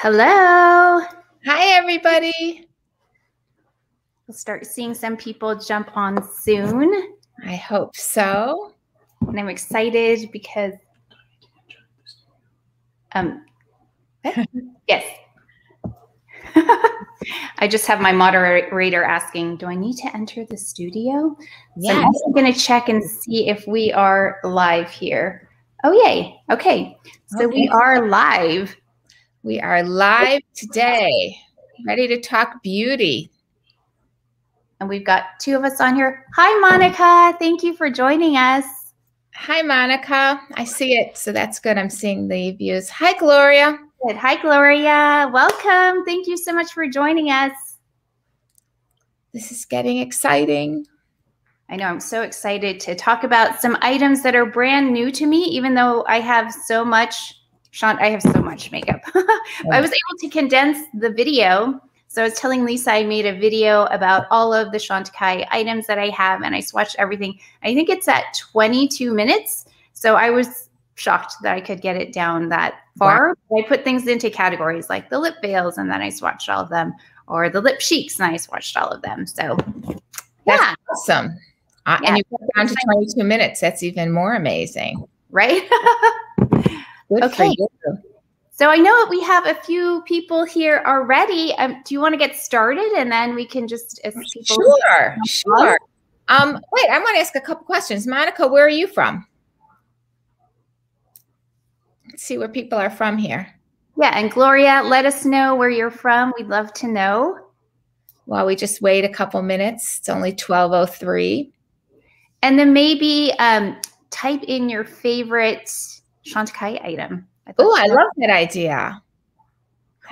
Hello. Hi, everybody. We'll start seeing some people jump on soon. I hope so. And I'm excited because, um, yes. I just have my moderator asking, do I need to enter the studio? Yeah. So I'm also going to check and see if we are live here. Oh, yay. Okay. So we are live. We are live today, ready to talk beauty. And we've got two of us on here. Hi, Monica. Thank you for joining us. Hi, Monica. I see it, so that's good. I'm seeing the views. Hi, Gloria. Good. Hi, Gloria. Welcome. Thank you so much for joining us. This is getting exciting. I know I'm so excited to talk about some items that are brand new to me, even though I have so much, Sean, I have so much makeup. I was able to condense the video. So I was telling Lisa I made a video about all of the Chantecaille items that I have, and I swatched everything. I think it's at 22 minutes. So I was shocked that I could get it down that far. I put things into categories like the lip veils, and then I swatched all of them, or the Lip Chics, and I swatched all of them. So That's yeah, awesome. Uh, Yeah. And you put it down to 22 minutes. That's even more amazing. right? Good for Okay. you. So I know we have a few people here already. Um, do you want to get started and then we can just as people Sure, sure. Um, wait, I want to ask a couple questions. Monica, where are you from? Let's see where people are from here. Yeah, and Gloria, let us know where you're from. We'd love to know. While we just wait a couple minutes. It's only 1203. And then maybe um, type in your favorite Chantecaille item. Oh, I love that idea.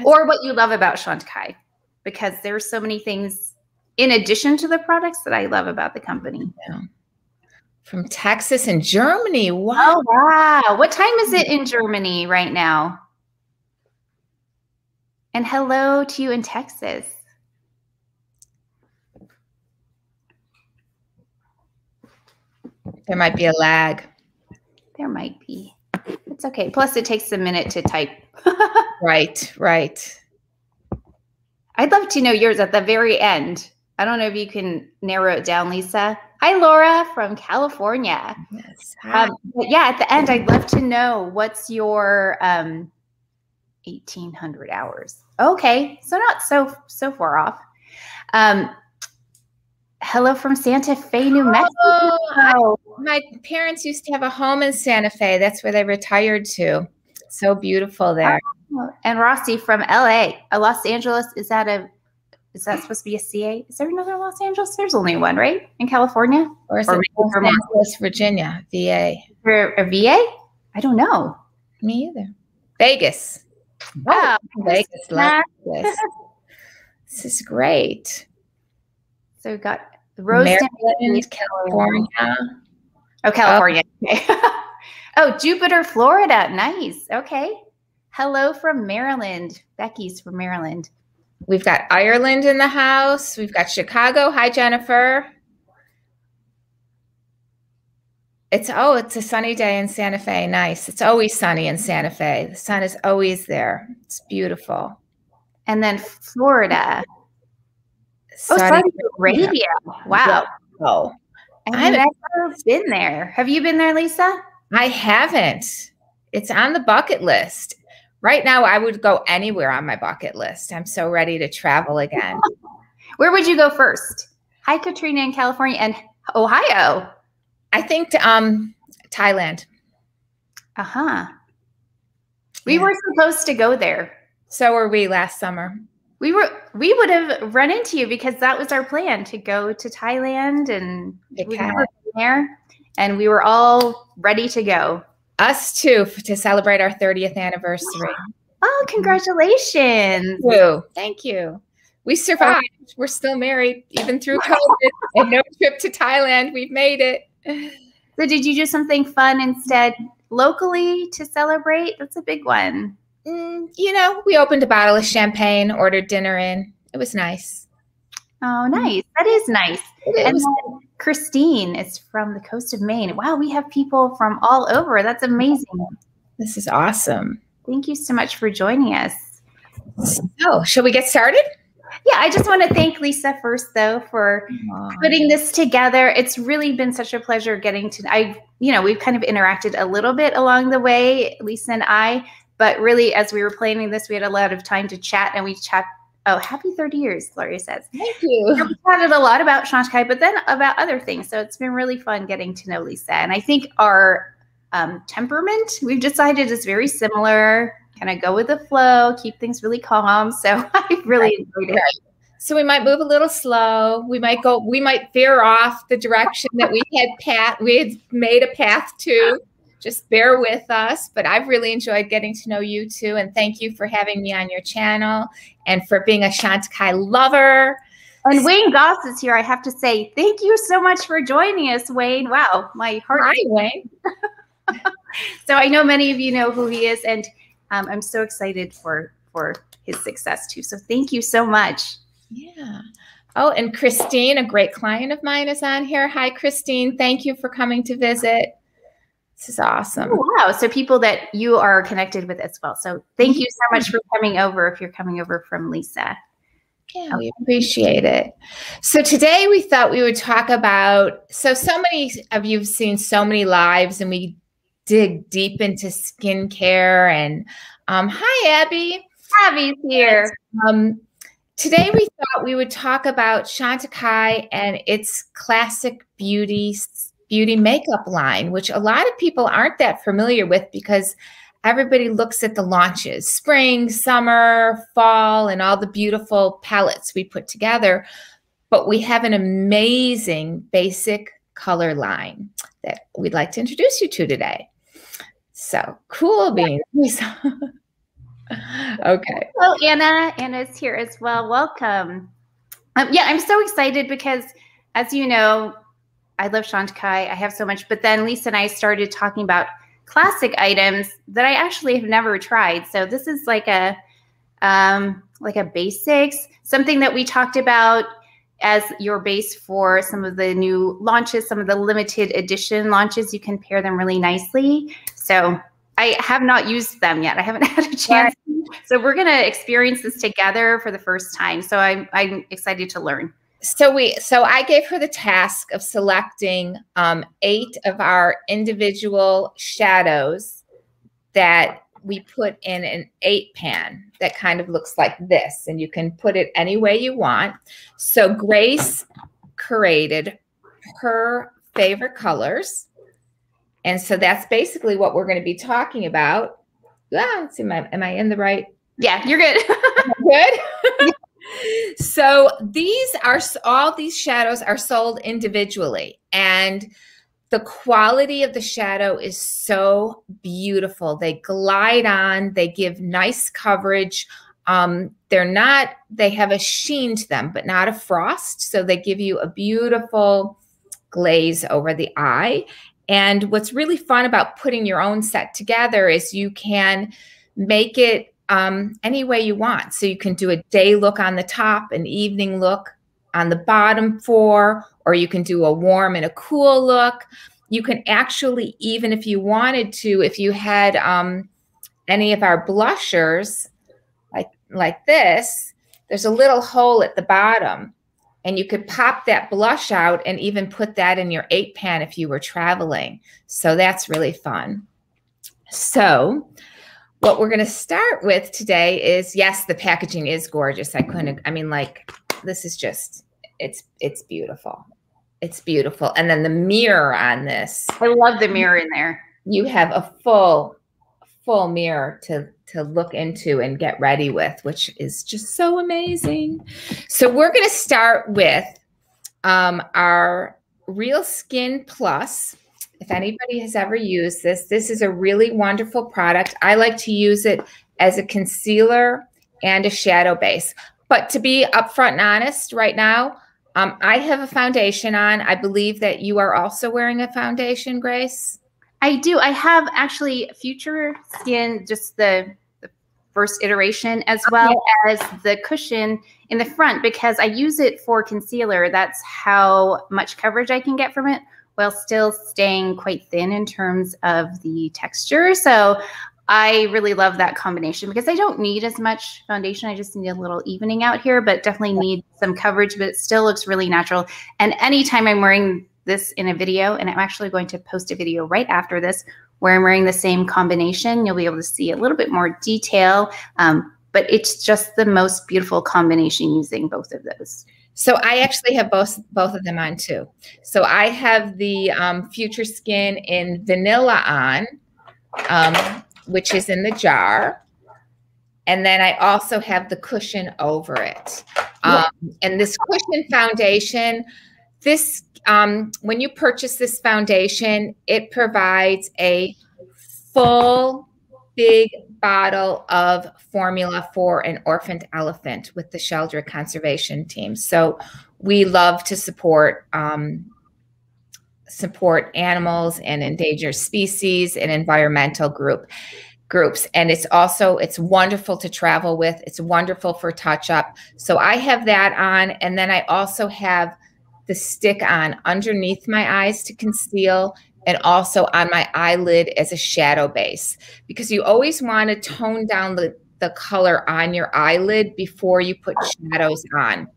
Or what you love about Chantecaille, because there's so many things in addition to the products that I love about the company. From Texas and Germany. Wow. Oh, wow. What time is it in Germany right now? And hello to you in Texas. There might be a lag. There might be. It's okay. Plus, it takes a minute to type. Right, right. I'd love to know yours at the very end. I don't know if you can narrow it down, Lisa. Hi, Laura from California. Yes. Um, but yeah, at the end, I'd love to know what's your um, 1800 hours. Okay, so not so so far off. Um, hello from Santa Fe, New Mexico. Oh, I- my parents used to have a home in Santa Fe. That's where they retired to. So beautiful there. And Rossi from LA, uh, Los Angeles. Is that a is that supposed to be a CA? Is there another Los Angeles? There's only one, right? In California? Or is or it Los Angeles, Virginia, VA? Or a VA? I don't know. Me either. Vegas. Oh, Vegas. This. this is great. So we've got Rosedale. Maryland, California. Oh, California. Okay. oh, Jupiter, Florida. Nice. Okay. Hello from Maryland. Becky's from Maryland. We've got Ireland in the house. We've got Chicago. Hi, Jennifer. It's oh, it's a sunny day in Santa Fe. Nice. It's always sunny in Santa Fe. The sun is always there. It's beautiful. And then Florida. Oh, Saudi Saudi Arabia. Wow. Oh, I've never been there. Have you been there, Lisa? I haven't. It's on the bucket list. Right now, I would go anywhere on my bucket list. I'm so ready to travel again. Where would you go first? Hi, Katrina in California and Ohio. I think um, Thailand. Uh huh. We Yeah. were supposed to go there. So were we last summer. We were we would have run into you because that was our plan to go to Thailand and never been there and we were all ready to go. Us too to celebrate our 30th anniversary. Oh, congratulations. Thank you. Thank you. We survived. We're still married even through COVID and no trip to Thailand. We've made it. So did you do something fun instead locally to celebrate? That's a big one. Mm, you know, we opened a bottle of champagne, ordered dinner in. It was nice. Oh, nice. That is nice. It And then Christine is from the coast of Maine. Wow, we have people from all over. That's amazing. this is awesome. Thank you so much for joining us. So, shall we get started? Yeah, I just want to thank Lisa first, though, for putting this together. It's really been such a pleasure getting to. I, you know, we've kind of interacted a little bit along the way, Lisa and I, but really, as we were planning this, we had a lot of time to chat, and we chat. Oh, happy 30 years, Gloria says. Thank you. We chatted a lot about Chantecaille, but then about other things. So it's been really fun getting to know Lisa. And I think our um, temperament, we've decided is very similar kind of go with the flow, keep things really calm. So I really enjoyed it. So we might move a little slow. We might go, we might veer off the direction that we had pat we had made a path to. Just bear with us. But I've really enjoyed getting to know you too. And thank you for having me on your channel and for being a Chantecaille lover. And Wayne Goss is here. I have to say, thank you so much for joining us, Wayne. Wow, my heart. Hi, Wayne. so I know many of you know who he is, and um, I'm so excited for for his success too. So thank you so much. Yeah. Oh, and Christine, a great client of mine, is on here. Hi, Christine. Thank you for coming to visit. This is awesome. Oh, wow. So people that you are connected with as well. So thank you so much for coming over if you're coming over from Lisa. Yeah, we appreciate it. So today we thought we would talk about so so many of you've seen so many lives and we dig deep into skincare. And um, hi, Abby. Abby's here. Um, today we thought we would talk about Chantecaille and its classic beauty beauty makeup line, which a lot of people aren't that familiar with because everybody looks at the launches spring, summer, fall, and all the beautiful palettes we put together. But we have an amazing basic color line that we'd like to introduce you to today. So cool beans. okay. Hello, Anna. Anna's here as well. Welcome. Um, yeah, I'm so excited because, as you know, I love Chantecaille. I have so much. But then Lisa and I started talking about classic items that I actually have never tried. So this is like a um, like a basics, something that we talked about as your base for some of the new launches, some of the limited edition launches. You can pair them really nicely. So I have not used them yet. I haven't had a chance. So we're going to experience this together for the first time. So I'm, I'm excited to learn. So we, so I gave her the task of selecting um, eight of our individual shadows that we put in an eight pan that kind of looks like this, and you can put it any way you want. So Grace created her favorite colors. And so that's basically what we're going to be talking about. Ah, am I, am I in the right? Yeah, you're good. good. So these are all these shadows are sold individually and the quality of the shadow is so beautiful. They glide on, they give nice coverage. Um, they're not, they have a sheen to them, but not a frost. So they give you a beautiful glaze over the eye. And what's really fun about putting your own set together is you can make it um, any way you want. So you can do a day look on the top, an evening look on the bottom four, or you can do a warm and a cool look. You can actually, even if you wanted to, if you had um, any of our blushers like, like this, there's a little hole at the bottom and you could pop that blush out and even put that in your eight pan if you were traveling. So that's really fun. So what we're going to start with today is yes, the packaging is gorgeous. I couldn't, I mean, like, this is just, it's, it's beautiful. It's beautiful. And then the mirror on this. I love the mirror in there. You have a full, full mirror to to look into and get ready with, which is just so amazing. So we're going to start with um, our Real Skin Plus. If anybody has ever used this, this is a really wonderful product. I like to use it as a concealer and a shadow base. But to be upfront and honest right now, um, I have a foundation on. I believe that you are also wearing a foundation, Grace. I do. I have actually future skin, just the, the first iteration, as well as the cushion in the front because I use it for concealer. That's how much coverage I can get from it while still staying quite thin in terms of the texture. So I really love that combination because I don't need as much foundation. I just need a little evening out here, but definitely need some coverage, but it still looks really natural. And anytime I'm wearing this in a video, and I'm actually going to post a video right after this where I'm wearing the same combination, you'll be able to see a little bit more detail. Um, but it's just the most beautiful combination using both of those. So I actually have both both of them on too. So I have the um, Future Skin in vanilla on, um, which is in the jar. And then I also have the cushion over it. Um, and this cushion foundation, this um, when you purchase this foundation, it provides a full big bottle of formula for an orphaned elephant with the Sheldrick Conservation Team. So we love to support um, support animals and endangered species and environmental group groups. And it's also it's wonderful to travel with. It's wonderful for touch up. So i have that on. And then i also have the stick on underneath my eyes to conceal and also on my eyelid as a shadow base because you always want to tone down the, the color on your eyelid before you put shadows on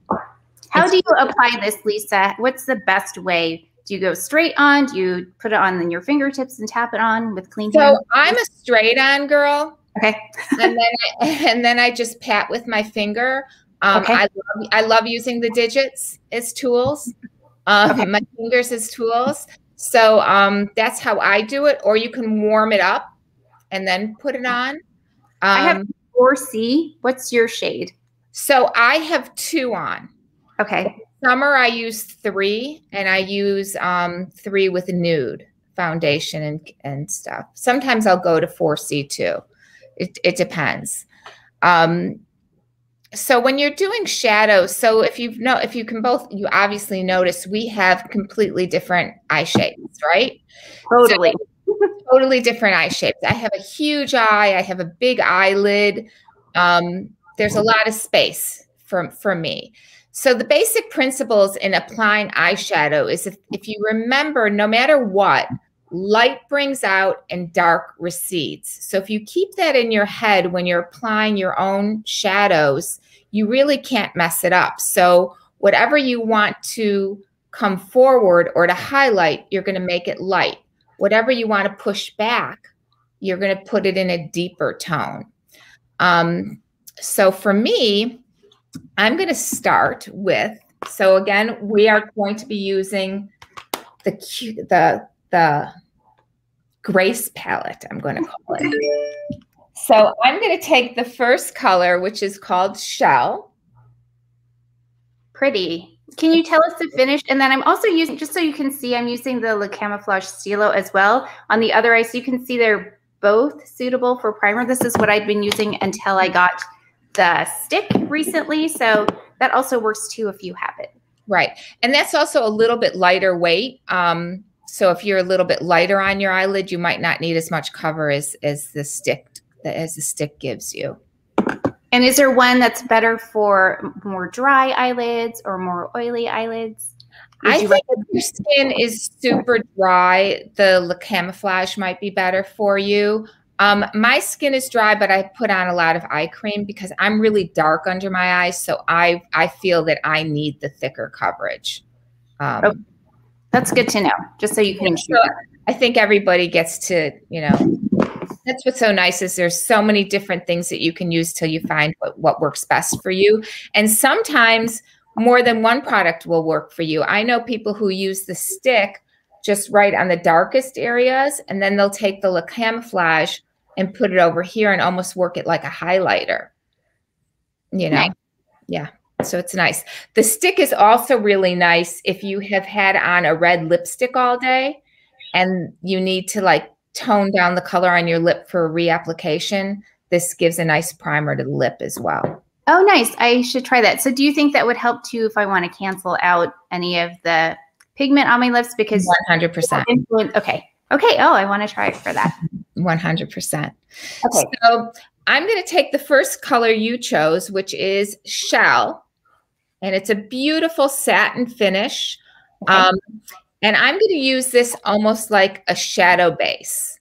how do you apply this lisa what's the best way do you go straight on? Do you put it on your fingertips and tap it on with clean so I'm a straight on girl. Okay. and then I, and then I just pat with my finger. Um, okay. I, love, I love using the digits as tools. Um, okay. My fingers as tools. So um, that's how I do it. Or you can warm it up and then put it on. I have 4C. Um, What's your shade? So I have two on. Okay. Summer, I use three, and I use um, three with nude foundation and, and stuff. Sometimes I'll go to 4C too. It, it depends. Um, so when you're doing shadows, so if you know, if you can both, you obviously notice we have completely different eye shapes, right? Totally. So, totally different eye shapes. I have a huge eye. I have a big eyelid. Um, there's a lot of space for, for me. So the basic principles in applying eyeshadow is if, if you remember, no matter what, light brings out and dark recedes. So if you keep that in your head when you're applying your own shadows, you really can't mess it up. So whatever you want to come forward or to highlight, you're going to make it light. Whatever you want to push back, you're going to put it in a deeper tone. Um, so for me, I'm going to start with, so again, we are going to be using the, the, the Grace palette, I'm going to call it. So I'm going to take the first color, which is called Shell. Pretty. Can you tell us the finish? And then I'm also using, just so you can see, I'm using the Le Camouflage Stylo as well on the other eye. So you can see they're both suitable for primer. This is what I'd been using until I got the stick recently. So that also works too if you have it. Right. And that's also a little bit lighter weight. Um, so if you're a little bit lighter on your eyelid, you might not need as much cover as, as the stick as the stick gives you. And is there one that's better for more dry eyelids or more oily eyelids? Would I think if your skin is super dry, the Camouflage might be better for you. Um, my skin is dry, but I put on a lot of eye cream because I'm really dark under my eyes. So I I feel that I need the thicker coverage. Um, oh, that's good to know. Just so you can. So I think everybody gets to you know. That's what's so nice is there's so many different things that you can use till you find what, what works best for you. And sometimes more than one product will work for you. I know people who use the stick just right on the darkest areas, and then they'll take the Le Camouflage and put it over here and almost work it like a highlighter. You know? Nice. Yeah. So it's nice. The stick is also really nice if you have had on a red lipstick all day and you need to like tone down the color on your lip for reapplication. This gives a nice primer to the lip as well. Oh, nice. I should try that. So do you think that would help too if I want to cancel out any of the pigment on my lips? Because 100%. Okay. Okay. Oh, I want to try it for that. 100%. Okay. So I'm going to take the first color you chose, which is Shell. And it's a beautiful satin finish. Okay. Um, and I'm going to use this almost like a shadow base.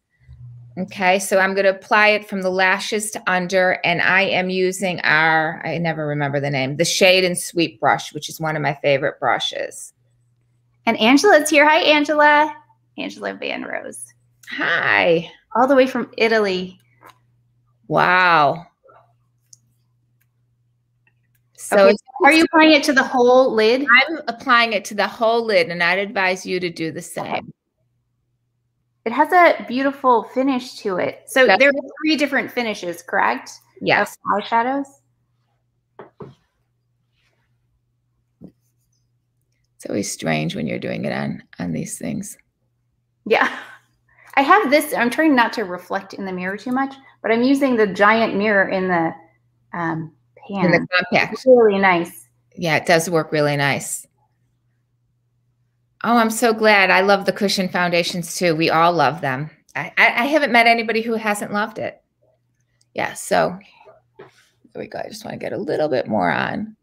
Okay, so I'm going to apply it from the lashes to under, and I am using our, I never remember the name, the Shade and Sweep brush, which is one of my favorite brushes. And Angela's here. Hi, Angela. Angela Van Rose. Hi. All the way from Italy. Wow. So okay. are you applying it to the whole lid? I'm applying it to the whole lid, and I'd advise you to do the same. Okay. It has a beautiful finish to it. So That's there are three different finishes, correct? Yes. Eyeshadows. It's always strange when you're doing it on on these things. Yeah. I have this, I'm trying not to reflect in the mirror too much, but I'm using the giant mirror in the um, pan. In the compact. It's really nice. Yeah, it does work really nice. Oh, I'm so glad. I love the cushion foundations too. We all love them. I, I, I haven't met anybody who hasn't loved it. Yeah, so there we go. I just want to get a little bit more on.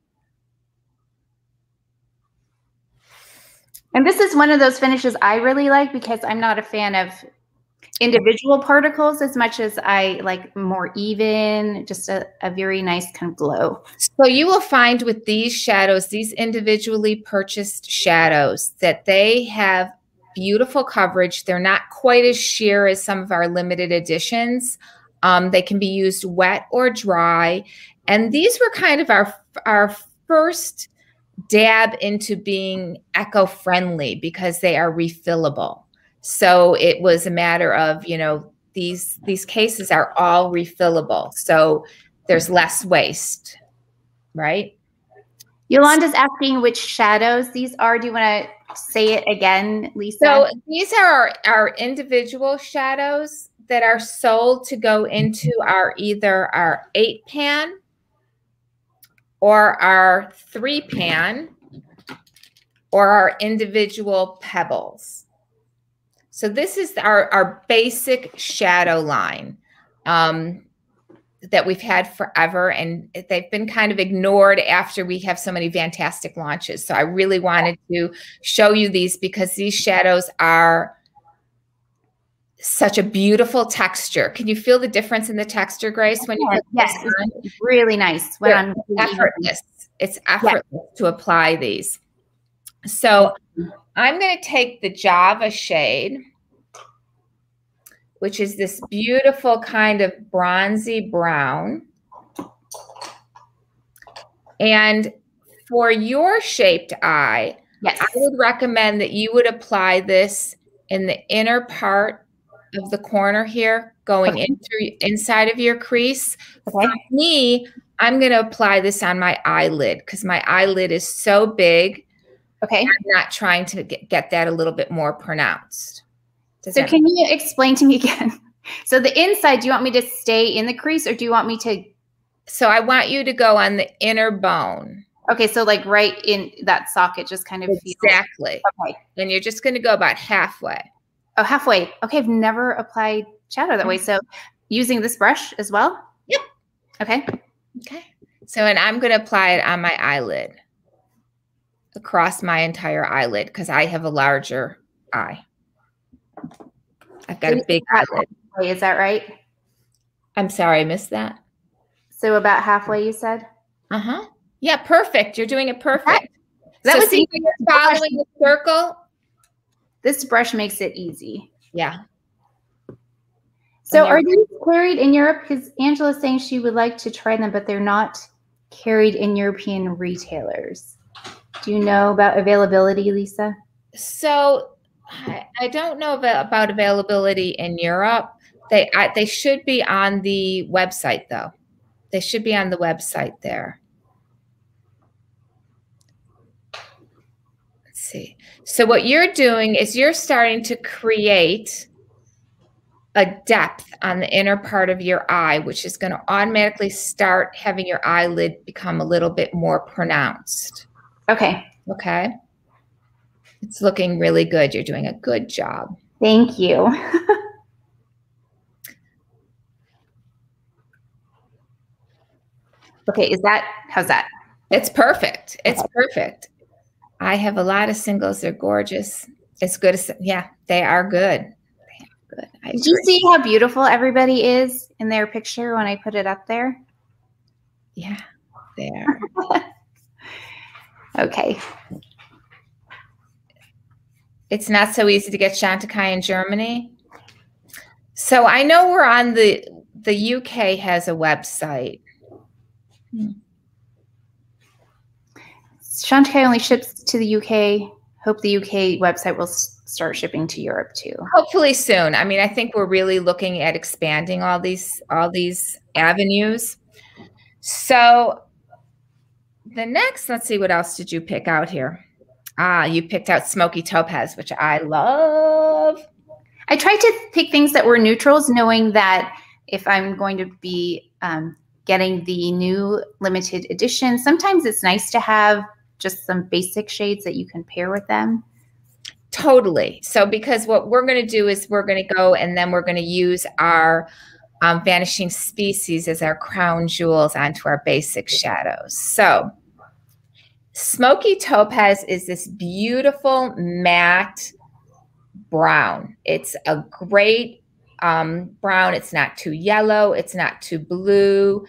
And this is one of those finishes I really like because I'm not a fan of individual particles as much as I like more even, just a, a very nice kind of glow. So you will find with these shadows, these individually purchased shadows, that they have beautiful coverage. They're not quite as sheer as some of our limited editions. Um, they can be used wet or dry. And these were kind of our, our first dab into being eco-friendly because they are refillable. So it was a matter of, you know, these these cases are all refillable. So there's less waste, right? Yolanda's asking which shadows these are. Do you want to say it again, Lisa? So these are our, our individual shadows that are sold to go into our either our eight pan or our three pan or our individual pebbles. So this is our, our basic shadow line um, that we've had forever. And they've been kind of ignored after we have so many fantastic launches. So I really wanted to show you these because these shadows are such a beautiful texture. Can you feel the difference in the texture, Grace, when you yes, it's really nice. When effortless. It's effortless yeah. to apply these. So I'm going to take the Java shade, which is this beautiful kind of bronzy brown. And for your shaped eye, yes. I would recommend that you would apply this in the inner part of the corner here, going okay. into inside of your crease. Okay. For me, I'm going to apply this on my eyelid because my eyelid is so big. Okay. I'm not trying to get, get that a little bit more pronounced. Does so can you explain to me again? So the inside, do you want me to stay in the crease or do you want me to? So I want you to go on the inner bone. Okay, so like right in that socket, just kind of exactly. Okay, and you're just going to go about halfway. Oh, halfway. Okay, I've never applied shadow that way. Mm-hmm. So using this brush as well. Yep. Okay. Okay. So, and I'm going to apply it on my eyelid across my entire eyelid because I have a larger eye. I've got so a big eyelid. Is that right? I'm sorry, I missed that. So about halfway, you said? Uh huh. Yeah, perfect. You're doing it perfect. Okay. That so was see, following the circle. This brush makes it easy. Yeah. So are these carried in Europe? Because Angela's saying she would like to try them, but they're not carried in European retailers. Do you know about availability, Lisa? So I, don't know about, about availability in Europe. They I, they should be on the website though. They should be on the website there. Let's see. So what you're doing is you're starting to create a depth on the inner part of your eye, which is going to automatically start having your eyelid become a little bit more pronounced. Okay. Okay. It's looking really good. You're doing a good job. Thank you. okay, is that how's that? It's perfect. It's perfect. I have a lot of singles. They're gorgeous. It's good as yeah, they are good. They are good. I Did you see how beautiful everybody is in their picture when I put it up there? Yeah, there. okay. It's not so easy to get Chantecaille in Germany. So I know we're on the the UK has a website. Hmm. Chantecaille only ships to the UK. Hope the UK website will start shipping to Europe too. Hopefully soon. I mean, I think we're really looking at expanding all these all these avenues. So the next, let's see, what else did you pick out here? Ah, you picked out Smoky Topaz, which I love. I tried to pick things that were neutrals, knowing that if I'm going to be um, getting the new limited edition, sometimes it's nice to have just some basic shades that you can pair with them. Totally. So, because what we're going to do is we're going to go and then we're going to use our um, vanishing species as our crown jewels onto our basic shadows. So, Smoky Topaz is this beautiful matte brown. It's a great um, brown. It's not too yellow. It's not too blue.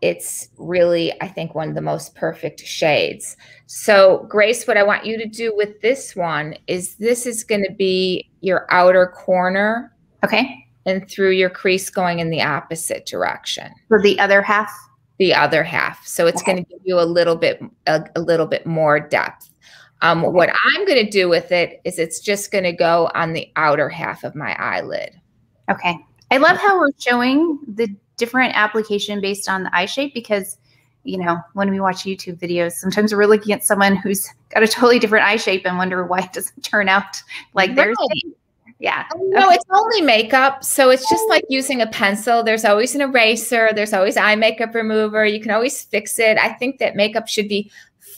It's really, I think, one of the most perfect shades. So, Grace, what I want you to do with this one is this is going to be your outer corner. Okay. And through your crease going in the opposite direction. For the other half? The other half. So it's okay. going to give you a little bit a, a little bit more depth. Um, okay. What I'm going to do with it is it's just going to go on the outer half of my eyelid. Okay. I love how we're showing the different application based on the eye shape because you know when we watch youtube videos sometimes we're looking at someone who's got a totally different eye shape and wonder why it doesn't turn out like right. theirs yeah no okay. it's only makeup so it's just like using a pencil there's always an eraser there's always eye makeup remover you can always fix it i think that makeup should be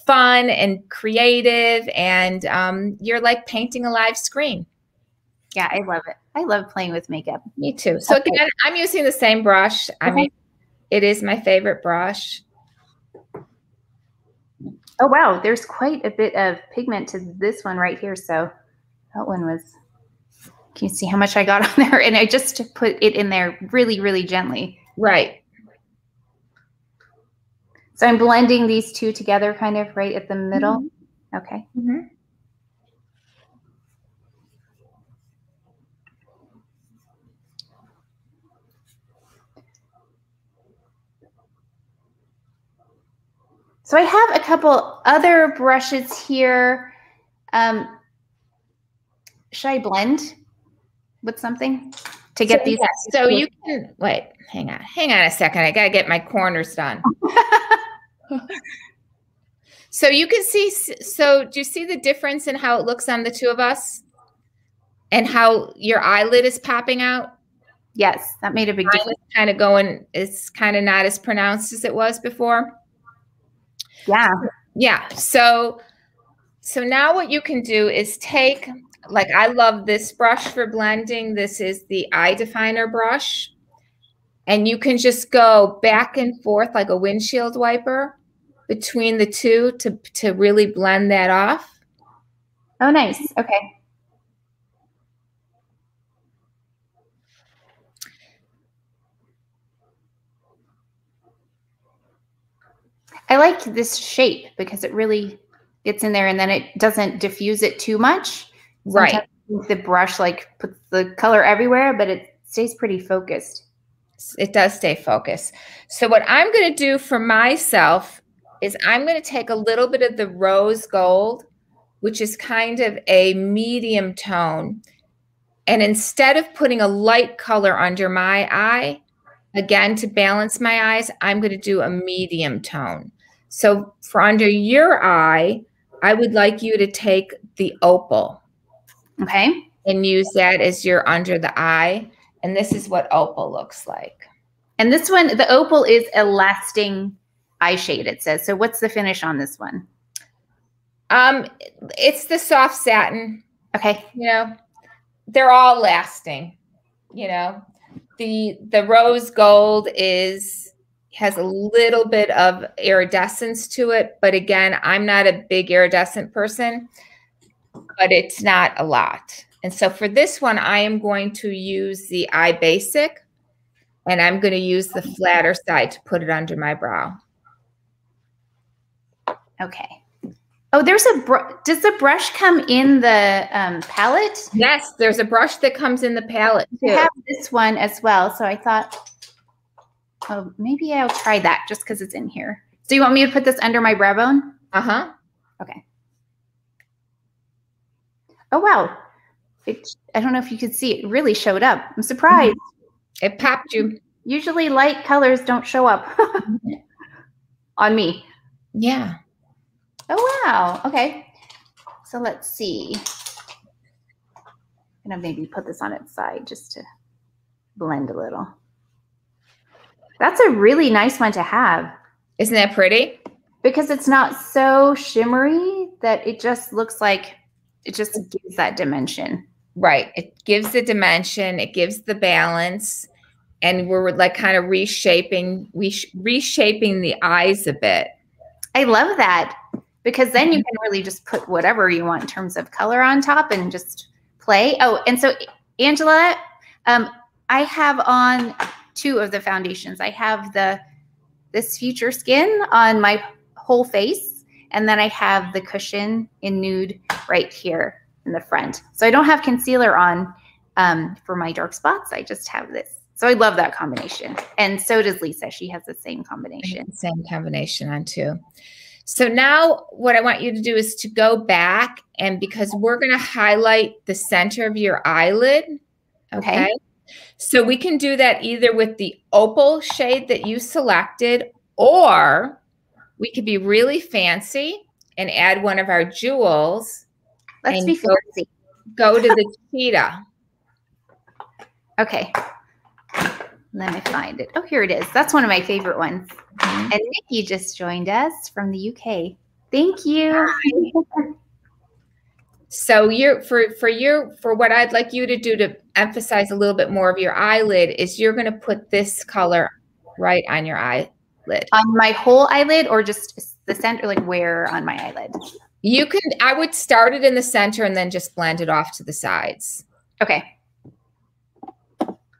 fun and creative and um, you're like painting a live screen yeah i love it I love playing with makeup. Me too. So okay. again, I'm using the same brush. I mean, it is my favorite brush. Oh wow, there's quite a bit of pigment to this one right here. So that one was. Can you see how much I got on there? And I just put it in there really, really gently. Right. So I'm blending these two together, kind of right at the middle. Mm -hmm. Okay. Mm -hmm. So I have a couple other brushes here. Um, should I blend with something to get so, these? Yes. So you can wait. Hang on. Hang on a second. I gotta get my corners done. so you can see. So do you see the difference in how it looks on the two of us, and how your eyelid is popping out? Yes, that made a big difference. Kind of going. It's kind of not as pronounced as it was before. Yeah. Yeah. So so now what you can do is take like I love this brush for blending. This is the eye definer brush. And you can just go back and forth like a windshield wiper between the two to to really blend that off. Oh nice. Okay. I like this shape because it really gets in there and then it doesn't diffuse it too much. Right. The brush like puts the color everywhere, but it stays pretty focused. It does stay focused. So what I'm going to do for myself is I'm going to take a little bit of the rose gold, which is kind of a medium tone. And instead of putting a light color under my eye, again, to balance my eyes, I'm going to do a medium tone. So for under your eye, I would like you to take the opal. Okay. And use that as your under the eye. And this is what opal looks like. And this one, the opal is a lasting eye shade, it says. So what's the finish on this one? Um, it's the soft satin. Okay. You know, they're all lasting. You know, the the rose gold is has a little bit of iridescence to it. But again, I'm not a big iridescent person, but it's not a lot. And so for this one, I am going to use the Eye Basic and I'm going to use the flatter side to put it under my brow. Okay. Oh, there's a br- does the brush come in the um, palette? Yes, there's a brush that comes in the palette too. I have this one as well, so I thought, oh, maybe I'll try that just because it's in here. So you want me to put this under my brow bone? Uh huh. Okay. Oh wow, it. I don't know if you could see it. Really showed up. I'm surprised. Mm-hmm. It popped you. Usually, light colors don't show up on me. Yeah. Oh, wow. Okay. So let's see. I'm going to maybe put this on its side just to blend a little. That's a really nice one to have. Isn't that pretty? Because it's not so shimmery that it just looks like it just gives that dimension. Right. It gives the dimension, it gives the balance, and we're like kind of reshaping, we reshaping the eyes a bit. I love that because then you mm-hmm. can really just put whatever you want in terms of color on top and just play. Oh, and so Angela, um, I have on two of the foundations. I have the this future skin on my whole face, and then I have the cushion in nude right here in the front. So I don't have concealer on um, for my dark spots. I just have this. So I love that combination. And so does Lisa. She has the same combination. Same combination on too. So now what I want you to do is to go back and because we're going to highlight the center of your eyelid. Okay? okay. So we can do that either with the opal shade that you selected or we could be really fancy and add one of our jewels. Let's be fancy. Go, go to the cheetah. Okay. Let me find it. Oh, here it is. That's one of my favorite ones. Mm-hmm. And Nikki just joined us from the UK. Thank you. So you're for for your for what I'd like you to do to emphasize a little bit more of your eyelid is you're going to put this color right on your eyelid. On my whole eyelid or just the center like where on my eyelid? You can I would start it in the center and then just blend it off to the sides. Okay.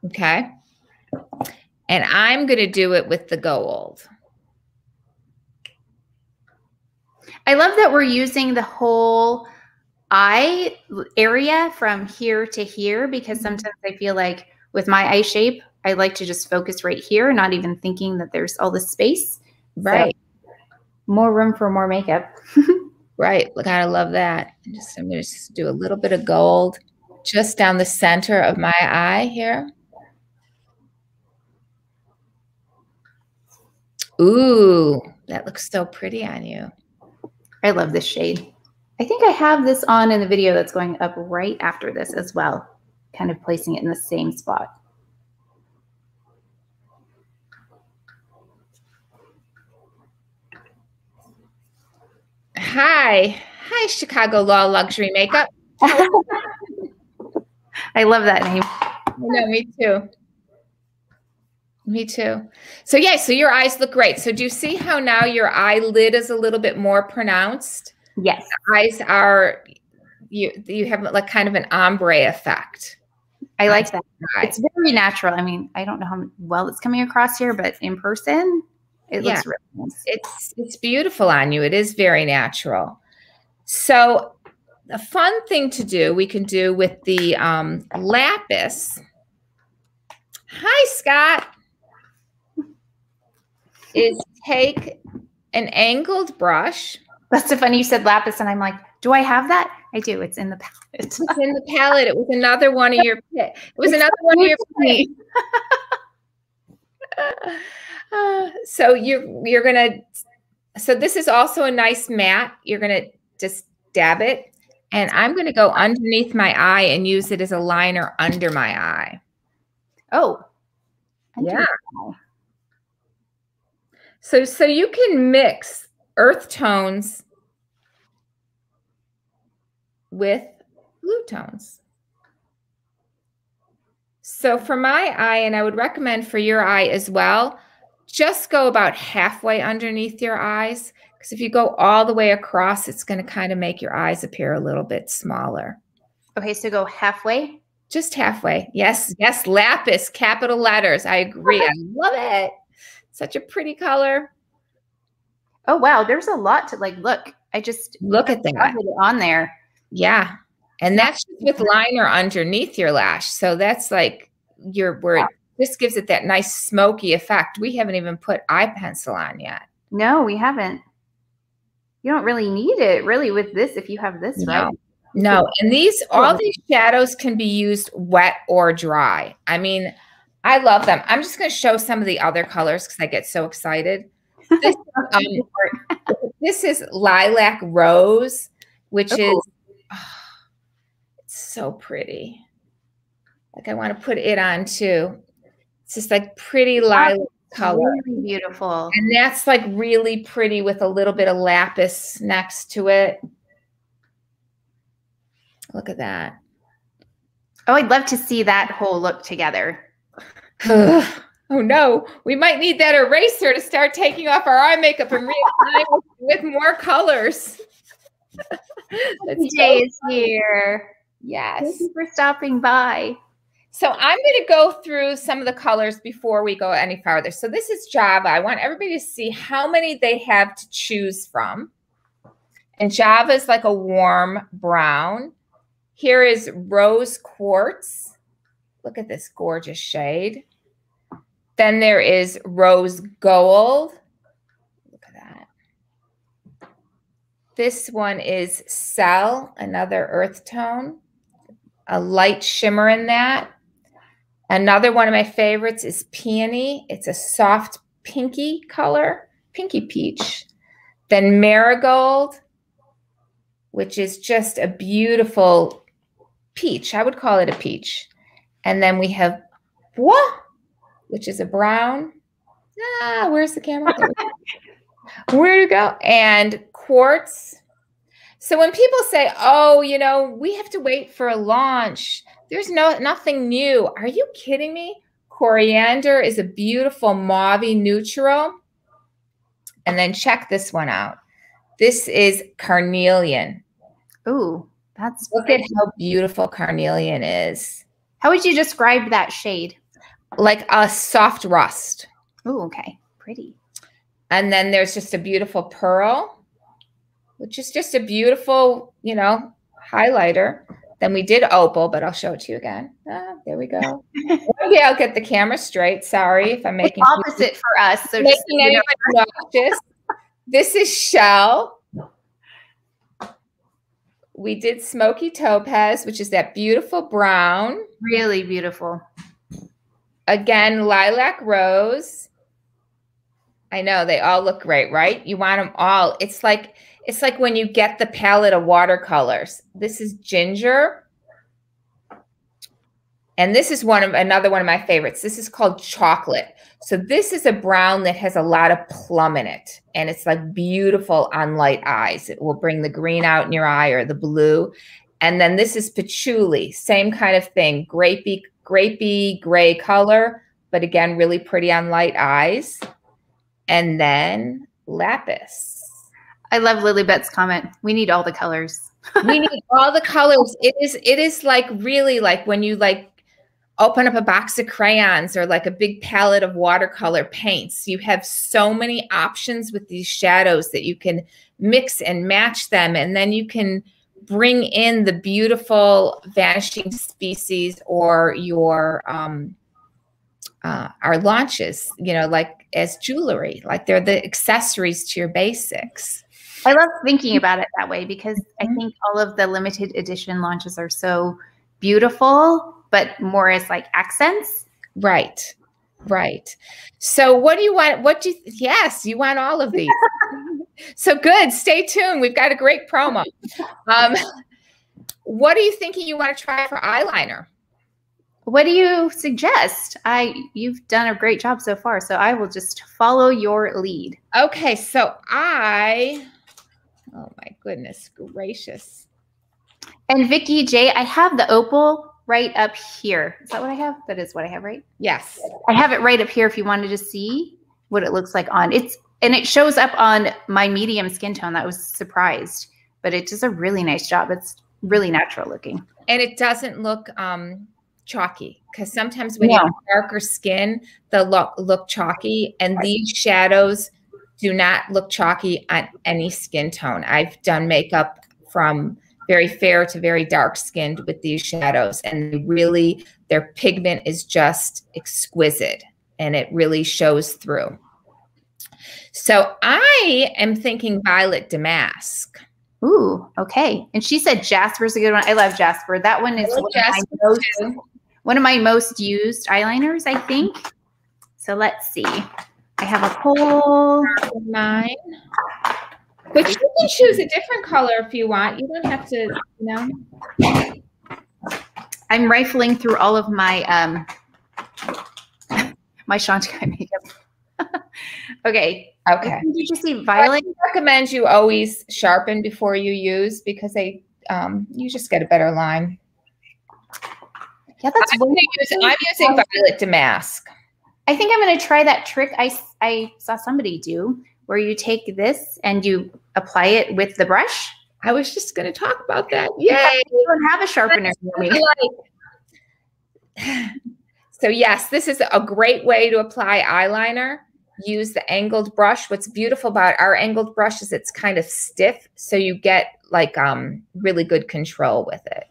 Okay. And I'm going to do it with the gold. I love that we're using the whole eye area from here to here because mm-hmm. sometimes I feel like with my eye shape, I like to just focus right here, not even thinking that there's all this space. Right. So more room for more makeup. right. Look, I love that. Just I'm going to just do a little bit of gold just down the center of my eye here. Ooh, that looks so pretty on you. I love this shade. I think I have this on in the video that's going up right after this as well, kind of placing it in the same spot. Hi. Hi, Chicago Law Luxury Makeup. I love that name. No, me too. Me too. So yeah, so your eyes look great. So do you see how now your eyelid is a little bit more pronounced? Yes. The eyes are you you have like kind of an ombre effect. I like that. It's very natural. I mean, I don't know how well it's coming across here, but in person, it yeah. looks really nice. It's it's beautiful on you. It is very natural. So a fun thing to do, we can do with the um, lapis. Hi, Scott is take an angled brush. That's so funny you said lapis, and I'm like, do I have that? I do. It's in the palette. It's in the palette. It was another one of your pit. It was another one of your pit. uh, so you're you're gonna. So this is also a nice mat. You're gonna just dab it, and I'm gonna go underneath my eye and use it as a liner under my eye. Oh, yeah. So, so you can mix earth tones with blue tones. So for my eye, and I would recommend for your eye as well, just go about halfway underneath your eyes. Because if you go all the way across, it's going to kind of make your eyes appear a little bit smaller. Okay, so go halfway. Just halfway. Yes, yes, lapis, capital letters. I agree. I love it. Such a pretty color. Oh wow, there's a lot to like look. I just look at that on there. Yeah. And that's just with liner underneath your lash. So that's like your where it, this gives it that nice smoky effect. We haven't even put eye pencil on yet. No, we haven't. You don't really need it really with this if you have this, no. right? No, and these all these shadows can be used wet or dry. I mean, I love them. I'm just going to show some of the other colors because I get so excited. This, um, this is lilac rose, which oh. is oh, it's so pretty. Like I want to put it on too. It's just like pretty lilac color. Really beautiful. And that's like really pretty with a little bit of lapis next to it. Look at that. Oh, I'd love to see that whole look together. oh no, we might need that eraser to start taking off our eye makeup and reapplying with more colors. Day is here. Yes. Thank you for stopping by. So I'm going to go through some of the colors before we go any farther. So this is Java. I want everybody to see how many they have to choose from. And Java is like a warm brown. Here is rose quartz. Look at this gorgeous shade. Then there is rose gold. Look at that. This one is cell, another earth tone. A light shimmer in that. Another one of my favorites is peony. It's a soft pinky color, pinky peach. Then marigold, which is just a beautiful peach. I would call it a peach. And then we have bois, which is a brown. Ah, where's the camera? Where to go? And quartz. So when people say, "Oh, you know, we have to wait for a launch," there's no nothing new. Are you kidding me? Coriander is a beautiful mauve neutral. And then check this one out. This is carnelian. Ooh. That's look at how beautiful carnelian is. How would you describe that shade? Like a soft rust. Oh, okay. Pretty. And then there's just a beautiful pearl, which is just a beautiful, you know, highlighter. Then we did opal, but I'll show it to you again. Ah, there we go. Maybe I'll get the camera straight. Sorry if I'm making it's opposite for us. So making anybody nauseous. This is shell we did smoky topaz, which is that beautiful brown. Really beautiful. Again, lilac rose. I know they all look great, right? You want them all. It's like it's like when you get the palette of watercolors. This is ginger. And this is one of another one of my favorites. This is called chocolate. So this is a brown that has a lot of plum in it. And it's like beautiful on light eyes. It will bring the green out in your eye or the blue. And then this is patchouli, same kind of thing. Grapey, grapey gray color, but again, really pretty on light eyes. And then lapis. I love Lily Lilybet's comment. We need all the colors. we need all the colors. It is it is like really like when you like open up a box of crayons or like a big palette of watercolor paints. You have so many options with these shadows that you can mix and match them. And then you can bring in the beautiful vanishing species or your um, uh, our launches, you know, like as jewelry, like they're the accessories to your basics. I love thinking about it that way because I mm-hmm. think all of the limited edition launches are so beautiful but more as like accents. Right. Right. So what do you want? What do you, yes, you want all of these. so good. Stay tuned. We've got a great promo. Um, what are you thinking you want to try for eyeliner? What do you suggest? I you've done a great job so far, so I will just follow your lead. Okay, so I oh my goodness gracious. And Vicky J, I have the opal right up here. Is that what I have? That is what I have, right? Yes. I have it right up here if you wanted to see what it looks like on. It's and it shows up on my medium skin tone. That was surprised, but it does a really nice job. It's really natural looking. And it doesn't look um, chalky because sometimes when you have darker skin, they'll look, look chalky. And these shadows do not look chalky on any skin tone. I've done makeup from very fair to very dark skinned with these shadows and really their pigment is just exquisite and it really shows through. So I am thinking Violet Damask. Ooh, okay. And she said Jasper's a good one. I love Jasper. That one is one of, most, one of, my most, used eyeliners, I think. So let's see. I have a whole nine. But you can choose a different color if you want. You don't have to, you know. I'm rifling through all of my um my Chantecaille makeup. okay. Okay. Did you see Violet? I recommend you always sharpen before you use because they um you just get a better line. Yeah, that's I'm, use, I'm using Violet Damask. I think I'm going to try that trick I, I saw somebody do where you take this and you apply it with the brush. I was just going to talk about that. Yay! You don't have a sharpener so yes, this is a great way to apply eyeliner. Use the angled brush. What's beautiful about our angled brush is it's kind of stiff, so you get like um really good control with it.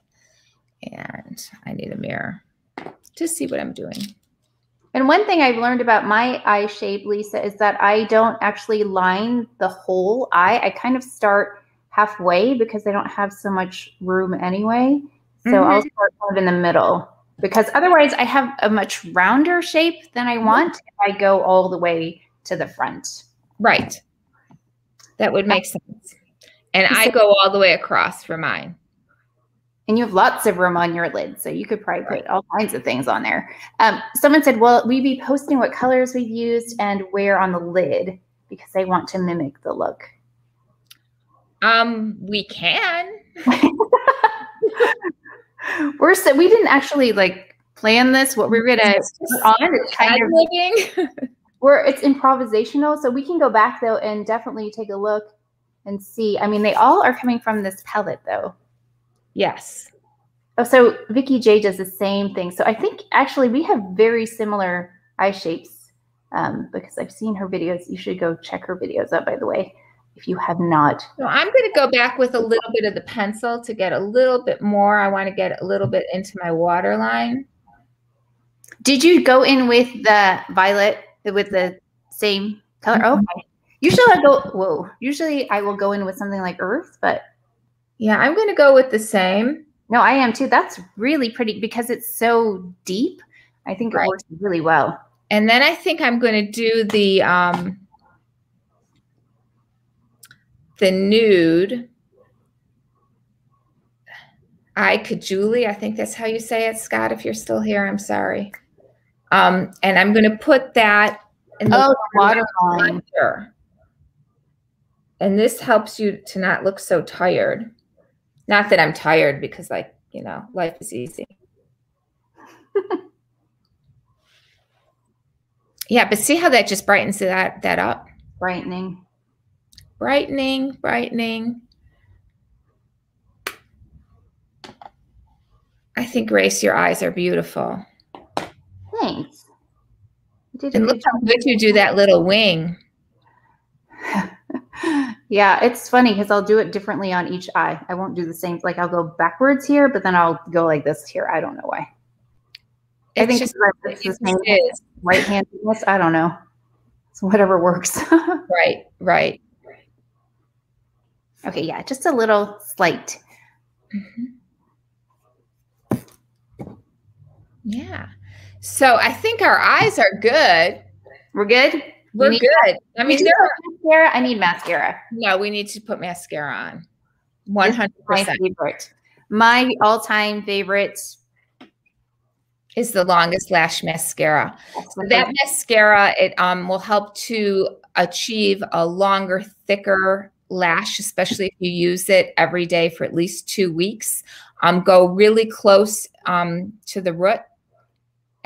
And I need a mirror to see what I'm doing. And one thing I've learned about my eye shape, Lisa, is that I don't actually line the whole eye. I kind of start halfway because I don't have so much room anyway. So mm-hmm. I'll start kind of in the middle because otherwise I have a much rounder shape than I want if I go all the way to the front. Right. That would make sense. And I go all the way across for mine and you have lots of room on your lid, so you could probably put all kinds of things on there. Um, someone said, "Well, we be posting what colors we've used and where on the lid because they want to mimic the look?" Um, we can. we're so we didn't actually like plan this. What we are gonna put on it's kind of we're it's improvisational, so we can go back though and definitely take a look and see. I mean, they all are coming from this palette though. Yes. Oh, so Vicky J does the same thing. So I think actually we have very similar eye shapes um, because I've seen her videos. You should go check her videos out, by the way, if you have not. So I'm going to go back with a little bit of the pencil to get a little bit more. I want to get a little bit into my waterline. Did you go in with the violet with the same color? Mm -hmm. Okay. Usually I go, whoa, usually I will go in with something like earth, but yeah, I'm going to go with the same. No, I am too. That's really pretty because it's so deep. I think it right. works really well. And then I think I'm going to do the um, the nude. I could Julie. I think that's how you say it, Scott. If you're still here, I'm sorry. Um, and I'm going to put that in the oh, waterline. Water. And this helps you to not look so tired. Not that I'm tired because, like, you know, life is easy. yeah, but see how that just brightens that that up? Brightening. Brightening, brightening. I think Grace, your eyes are beautiful. Thanks. Did And look how good you do that little wing. Yeah, it's funny because I'll do it differently on each eye. I won't do the same. Like I'll go backwards here, but then I'll go like this here. I don't know why. It's I think just, it's the same right handedness. I don't know. So whatever works. right, right. Okay, yeah, just a little slight. Mm-hmm. Yeah. So I think our eyes are good. We're good. We're good. I mean, there are mascara. I need mascara. No, we need to put mascara on. One hundred percent. favorite. My all-time favorite is the longest lash mascara. So that mascara it um will help to achieve a longer, thicker lash, especially if you use it every day for at least two weeks. Um, go really close um, to the root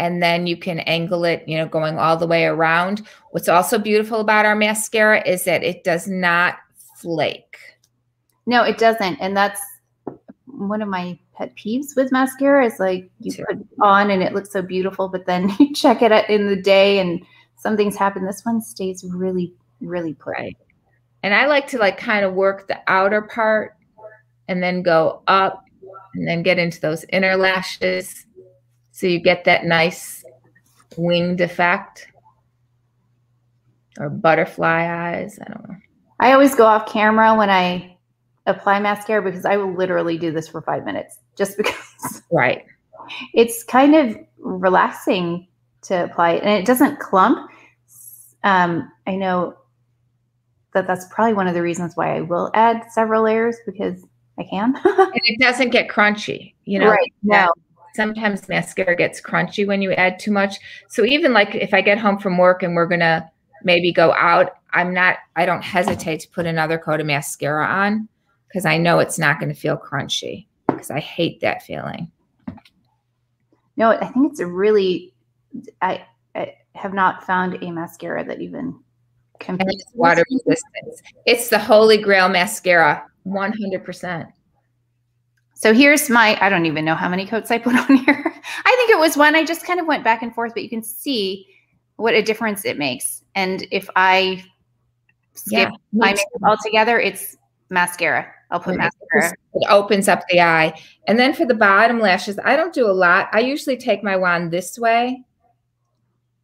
and then you can angle it, you know, going all the way around. What's also beautiful about our mascara is that it does not flake. No, it doesn't. And that's one of my pet peeves with mascara is like you Too. put it on and it looks so beautiful, but then you check it out in the day and something's happened. This one stays really, really put. Right. And I like to like kind of work the outer part and then go up and then get into those inner lashes. So you get that nice winged effect or butterfly eyes. I don't know. I always go off camera when I apply mascara because I will literally do this for five minutes just because Right. it's kind of relaxing to apply it and it doesn't clump. Um, I know that that's probably one of the reasons why I will add several layers because I can. And it doesn't get crunchy. You know, right. No. Sometimes mascara gets crunchy when you add too much. So even like if I get home from work and we're gonna maybe go out, I'm not I don't hesitate to put another coat of mascara on because I know it's not gonna feel crunchy because I hate that feeling. No, I think it's a really I, I have not found a mascara that even it's water resistance. It's the holy grail mascara, 100%. So here's my I don't even know how many coats I put on here. I think it was one I just kind of went back and forth, but you can see what a difference it makes. And if I skip Yeah, my makeup altogether, it's mascara. I'll put Right. mascara. It opens up the eye. And then for the bottom lashes, I don't do a lot. I usually take my wand this way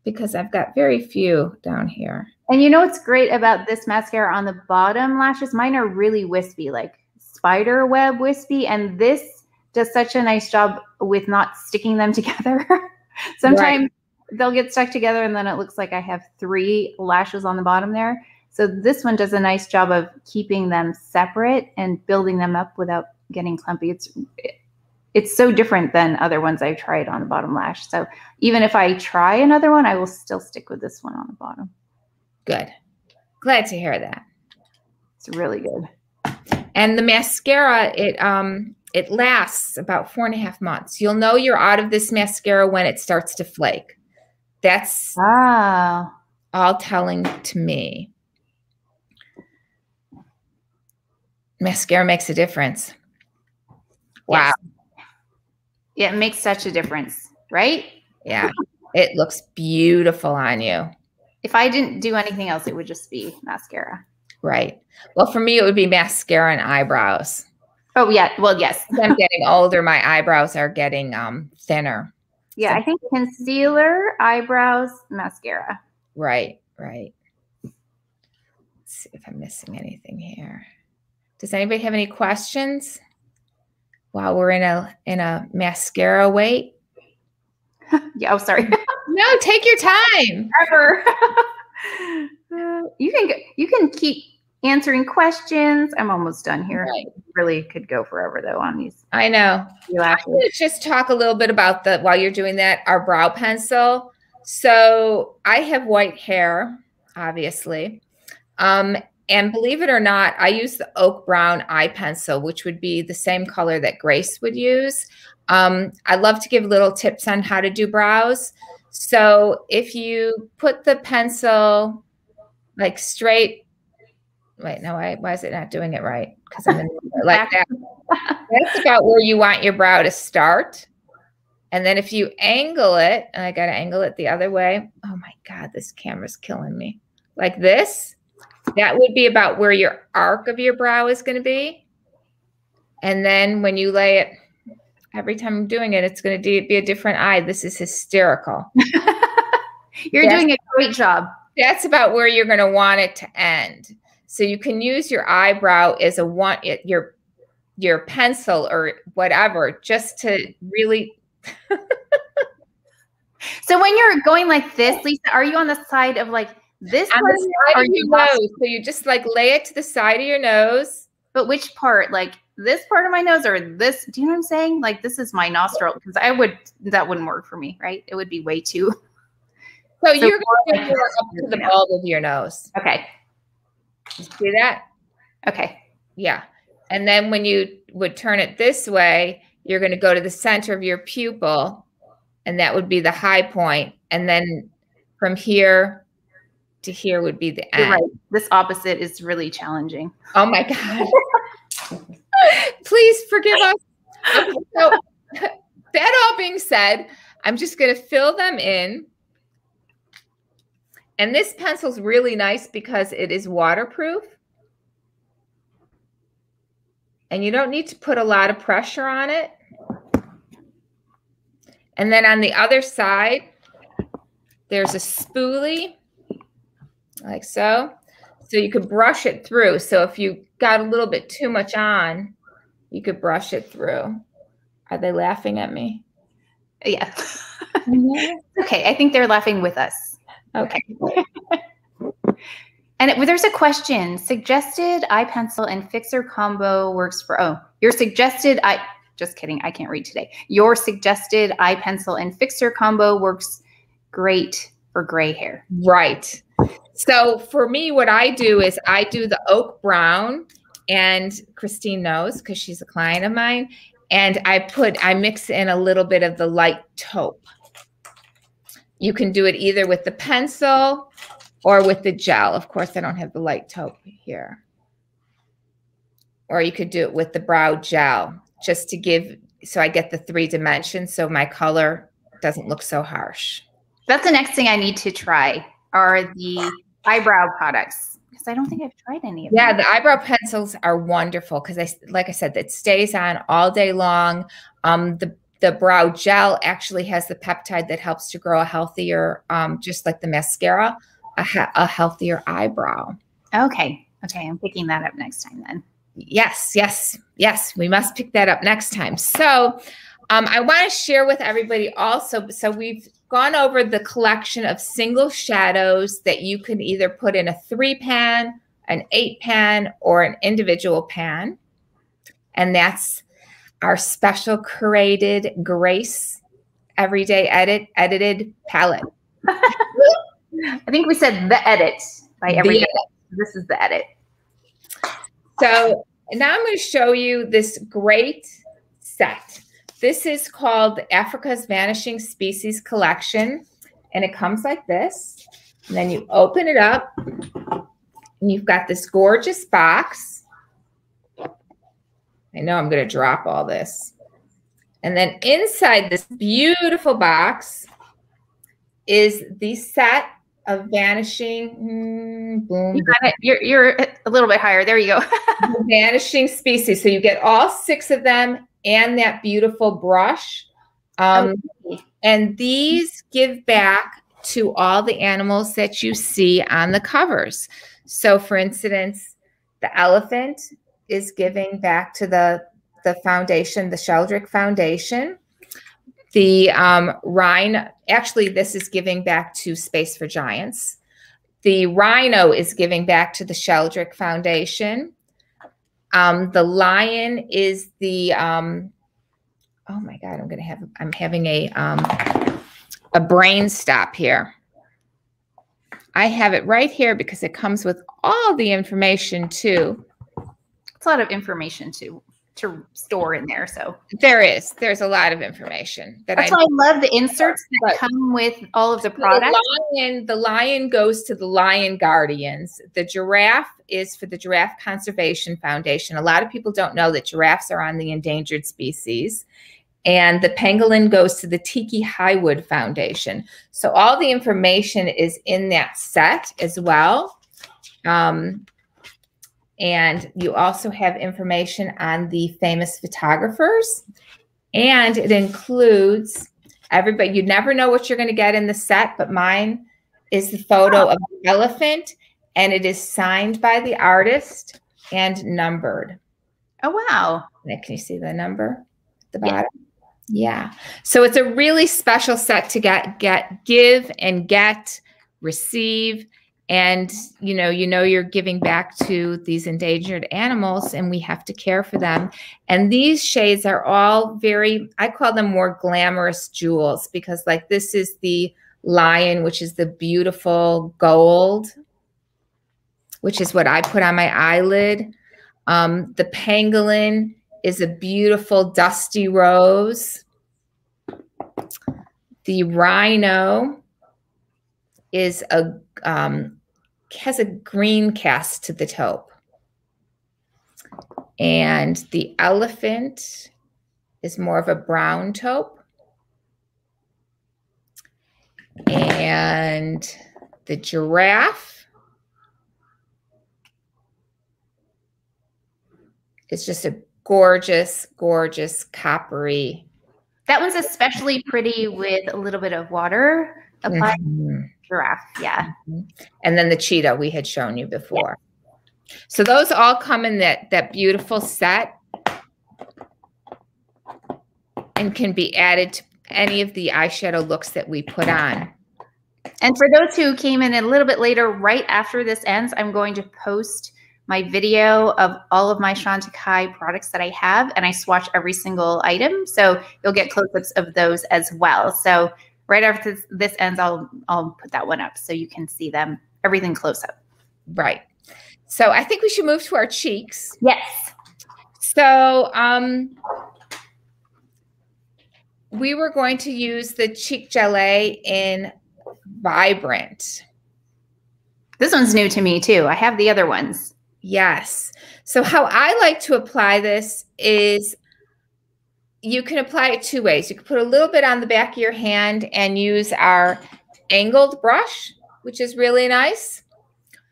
because I've got very few down here. And you know what's great about this mascara on the bottom lashes? Mine are really wispy, like spider web wispy. And this does such a nice job with not sticking them together. Sometimes they'll get stuck together and then it looks like I have three lashes on the bottom there. So this one does a nice job of keeping them separate and building them up without getting clumpy. It's it's so different than other ones I've tried on the bottom lash. So even if I try another one, I will still stick with this one on the bottom. Good. Glad to hear that. It's really good. And the mascara, it um it lasts about four and a half months. You'll know you're out of this mascara when it starts to flake. That's Wow. all telling to me. Mascara makes a difference. Wow. Yes. Yeah, it makes such a difference, right? Yeah. It looks beautiful on you. If I didn't do anything else, it would just be mascara. Right. Well, for me, it would be mascara and eyebrows. Oh yeah, well yes. I'm getting older, my eyebrows are getting um thinner. Yeah, I think concealer, eyebrows, mascara. Right, right. Let's see if I'm missing anything here. Does anybody have any questions while we're in a in a mascara wait? Yeah, oh sorry. No, take your time. Ever. Uh, you can you can keep answering questions. I'm almost done here. Right. Really could go forever though on these I know. few I'm lashes. going to just talk a little bit about the while you're doing that our brow pencil. So I have white hair, obviously, um, and believe it or not, I use the oak brown eye pencil, which would be the same color that Grace would use. Um, I love to give little tips on how to do brows. So if you put the pencil like straight, wait, no, why, why is it not doing it right? Because I'm in, like that. That's about where you want your brow to start. And then if you angle it, and I got to angle it the other way. Oh my God, this camera's killing me. Like this, that would be about where your arc of your brow is going to be. And then when you lay it, every time I'm doing it, it's going to be a different eye. This is hysterical. You're Yes. doing a great job. That's about where you're going to want it to end. So you can use your eyebrow as a one, your your pencil or whatever, just to really So when you're going like this, Lisa, are you on the side of like this on the side of your nose. So you just like lay it to the side of your nose. But which part? Like this part of my nose or this? Do you know what I'm saying? Like this is my nostril because I would that wouldn't work for me, right? It would be way too. So, you're going to go up to the bulb of your nose. Okay. See that? Okay. Yeah. And then when you would turn it this way, you're going to go to the center of your pupil, and that would be the high point. And then from here to here would be the end. right. This opposite is really challenging. Oh my God. Please forgive us. so that all being said, I'm just going to fill them in. And this pencil's really nice because it is waterproof. And you don't need to put a lot of pressure on it. And then on the other side, there's a spoolie, like so. So you could brush it through. So if you got a little bit too much on, you could brush it through. Are they laughing at me? Yeah. Mm-hmm. okay. I think they're laughing with us. Okay. and it, there's a question. Suggested eye pencil and fixer combo works for, oh, your suggested eye, just kidding. I can't read today. Your suggested eye pencil and fixer combo works great for gray hair. Right. So for me, what I do is I do the oak brown, and Christine knows because she's a client of mine. And I put, I mix in a little bit of the light taupe. You can do it either with the pencil or with the gel. Of course, I don't have the light taupe here. Or you could do it with the brow gel just to give, so I get the three dimensions so my color doesn't look so harsh. That's the next thing I need to try are the eyebrow products because I don't think I've tried any of yeah, them. Yeah, the eyebrow pencils are wonderful because I, like I said, it stays on all day long. Um, the the brow gel actually has the peptide that helps to grow a healthier, um, just like the mascara, a, a healthier eyebrow. Okay, okay, I'm picking that up next time then. Yes, yes, yes. We must pick that up next time. So, um, I want to share with everybody also. So we've gone over the collection of single shadows that you can either put in a three pan, an eight pan, or an individual pan. And that's our special curated Grace Everyday Edit edited palette. I think we said the edit by Everyday. This is the edit. So now I'm going to show you this great set. This is called Africa's Vanishing Species Collection, and it comes like this. And then you open it up, and you've got this gorgeous box. I know I'm going to drop all this. And then inside this beautiful box is the set of vanishing. Mm, boom. You got it. You're, you're a little bit higher. There you go. vanishing species. So you get all six of them and that beautiful brush. Um, okay. And these give back to all the animals that you see on the covers. So, for instance, the elephant is giving back to the, the foundation, the Sheldrick Foundation. The um, rhino, actually, this is giving back to Space for Giants. The rhino is giving back to the Sheldrick Foundation. Um, the lion is the um, oh my god, I'm gonna have I'm having a um, a brain stop here. I have it right here because it comes with all the information too. It's a lot of information to to store in there. So there is. There's a lot of information that That's I, why I love the inserts that come with all of the products. The lion, the lion goes to the Lion Guardians. The giraffe is for the Giraffe Conservation Foundation. A lot of people don't know that giraffes are on the endangered species. And the pangolin goes to the Tikki Hywood Foundation. So all the information is in that set as well. Um, and you also have information on the famous photographers. And it includes everybody. You never know what you're going to get in the set, but mine is the photo of the elephant, and it is signed by the artist and numbered. Oh, wow. Can you see the number at the bottom? Yeah. So it's a really special set to get get give and get, receive and you know you know you're giving back to these endangered animals and we have to care for them. And these shades are all very i call them more glamorous jewels because like this is the lion which is the beautiful gold which is what i put on my eyelid. Um, the pangolin is a beautiful dusty rose. The rhino is a um, has a green cast to the taupe. And the elephant is more of a brown taupe. And the giraffe is just a gorgeous, gorgeous coppery. That one's especially pretty with a little bit of water applied. Mm-hmm. Giraffe, yeah. Mm-hmm. And then the cheetah we had shown you before. Yeah. So those all come in that that beautiful set and can be added to any of the eyeshadow looks that we put on. And for those who came in a little bit later, right after this ends, I'm going to post my video of all of my Chantecaille products that I have, and I swatch every single item. So you'll get close-ups of those as well. So right after this, this ends, I'll I'll put that one up so you can see them everything close up. Right. So I think we should move to our cheeks. Yes. So um, we were going to use the cheek gelée in Vibrant. This one's new to me too. I have the other ones. Yes. So how I like to apply this is you can apply it two ways. You can put a little bit on the back of your hand and use our angled brush, which is really nice,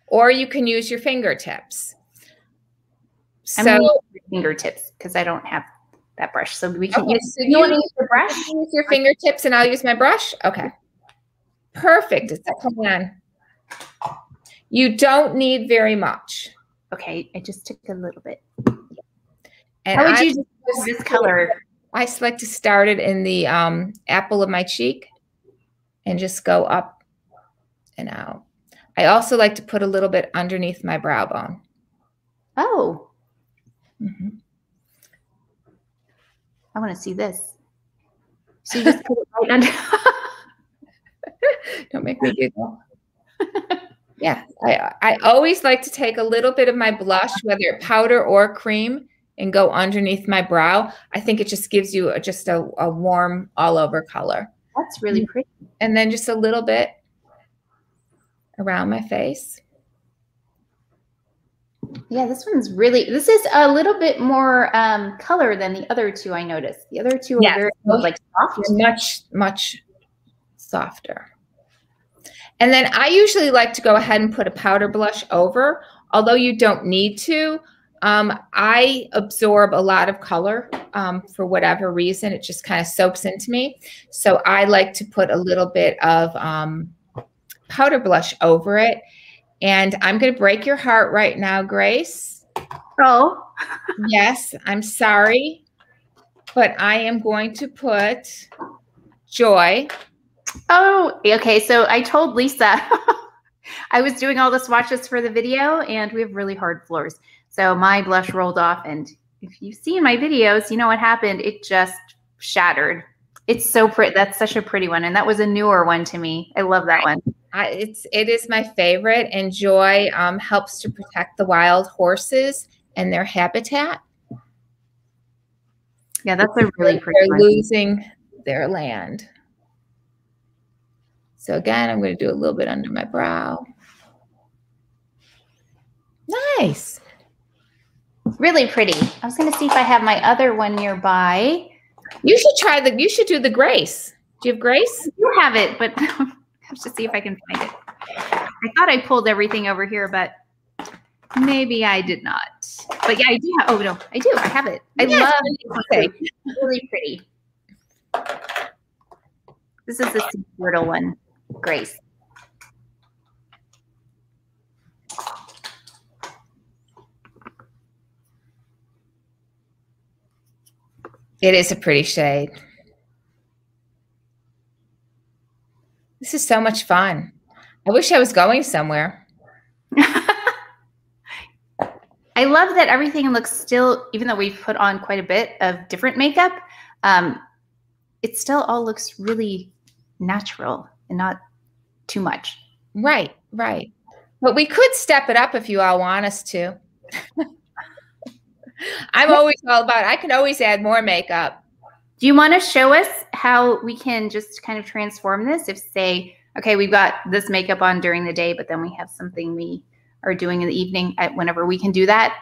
or you can use your fingertips. So fingertips because I don't have that brush. So we can okay, use, so you, you use your brush. use your fingertips and I'll use my brush. Okay. Perfect. That coming on? You don't need very much. Okay, I just took a little bit. And How would you use this color? I like to start it in the um, apple of my cheek and just go up and out. I also like to put a little bit underneath my brow bone. Oh. Mm-hmm. I want to see this. So you just put it right under. Don't make me giggle. yeah, I, I always like to take a little bit of my blush, whether it's powder or cream, and go underneath my brow. I think it just gives you a, just a, a warm all over color. That's really mm. pretty. And then just a little bit around my face. Yeah, this one's really, this is a little bit more um, color than the other two I noticed. The other two yes. are very like soft. Much, much softer. And then I usually like to go ahead and put a powder blush over, although you don't need to. Um, I absorb a lot of color um, for whatever reason. It just kind of soaks into me. So I like to put a little bit of um, powder blush over it. And I'm going to break your heart right now, Grace. Oh. yes, I'm sorry. But I am going to put Joy. Oh, okay. So I told Lisa I was doing all the swatches for the video, and we have really hard floors. So my blush rolled off, and if you've seen my videos, you know what happened. It just shattered. It's so pretty. That's such a pretty one, and that was a newer one to me. I love that one. I, it's it is my favorite, and Joy um, helps to protect the wild horses and their habitat. Yeah, that's a really pretty. They're one. losing their land. So again, I'm going to do a little bit under my brow. Nice. Really pretty. I was going to see if I have my other one nearby. You should try the, you should do the Grace. Do you have Grace? You have it, but I have to see if I can find it. I thought I pulled everything over here, but maybe I did not. But yeah, I do have, oh no, I do. I have it. I yes, love it. Really pretty. This is the Squirtle one, Grace. It is a pretty shade. This is so much fun. I wish I was going somewhere. I love that everything looks still, even though we've put on quite a bit of different makeup, um, it still all looks really natural and not too much. Right, right. But we could step it up if you all want us to. I'm always all about I can always add more makeup. Do you want to show us how we can just kind of transform this? If say, okay, we've got this makeup on during the day, but then we have something we are doing in the evening at whenever we can do that.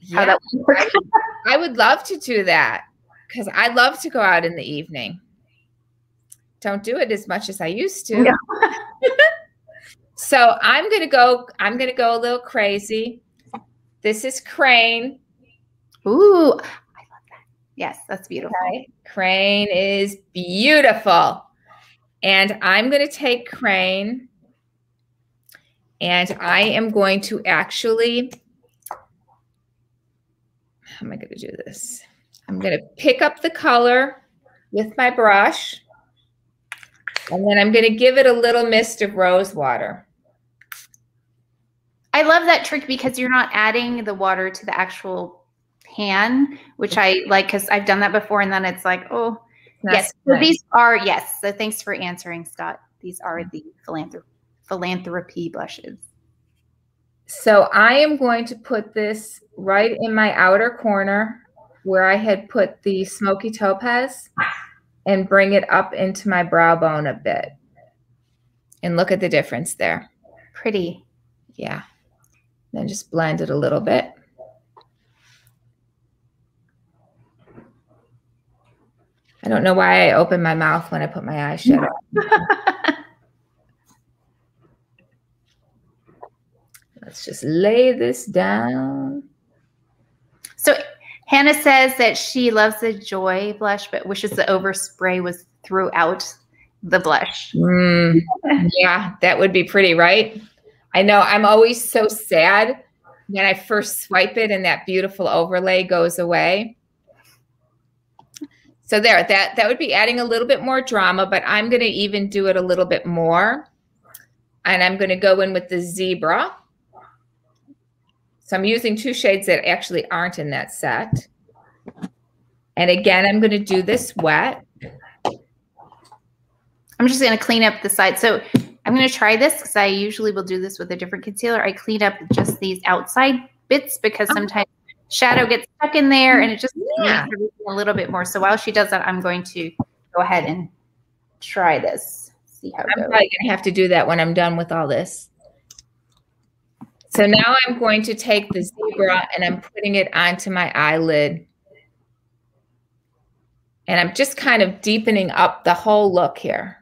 Yeah, that I, would, I would love to do that. because I love to go out in the evening. Don't do it as much as I used to. No. so I'm gonna go. I'm gonna go a little crazy. This is Crane. Ooh, I love that. Yes, that's beautiful. Okay. Crane is beautiful. And I'm going to take Crane and I am going to actually, how am I going to do this? I'm going to pick up the color with my brush and then I'm going to give it a little mist of rose water. I love that trick because you're not adding the water to the actual pan, which I like because I've done that before and then it's like, oh, yes. So these are, yes. So thanks for answering, Scott. These are the philanthrop philanthropy blushes. So I am going to put this right in my outer corner where I had put the smoky topaz and bring it up into my brow bone a bit. And look at the difference there. Pretty. Yeah. Then just blend it a little bit. I don't know why I open my mouth when I put my eyes shut. Let's just lay this down. So Hannah says that she loves the Joy blush, but wishes the overspray was throughout the blush. Mm, yeah, that would be pretty, right? I know. I'm always so sad when I first swipe it and that beautiful overlay goes away. So there, that that would be adding a little bit more drama, but I'm going to even do it a little bit more. And I'm going to go in with the zebra. So I'm using two shades that actually aren't in that set. And again, I'm going to do this wet. I'm just going to clean up the side. So I'm going to try this because I usually will do this with a different concealer. I clean up just these outside bits because oh. sometimes shadow gets stuck in there and it just yeah. makes everything a little bit more. So while she does that, I'm going to go ahead and try this. See how it I'm goes. probably going to have to do that when I'm done with all this. So now I'm going to take the zebra and I'm putting it onto my eyelid. And I'm just kind of deepening up the whole look here.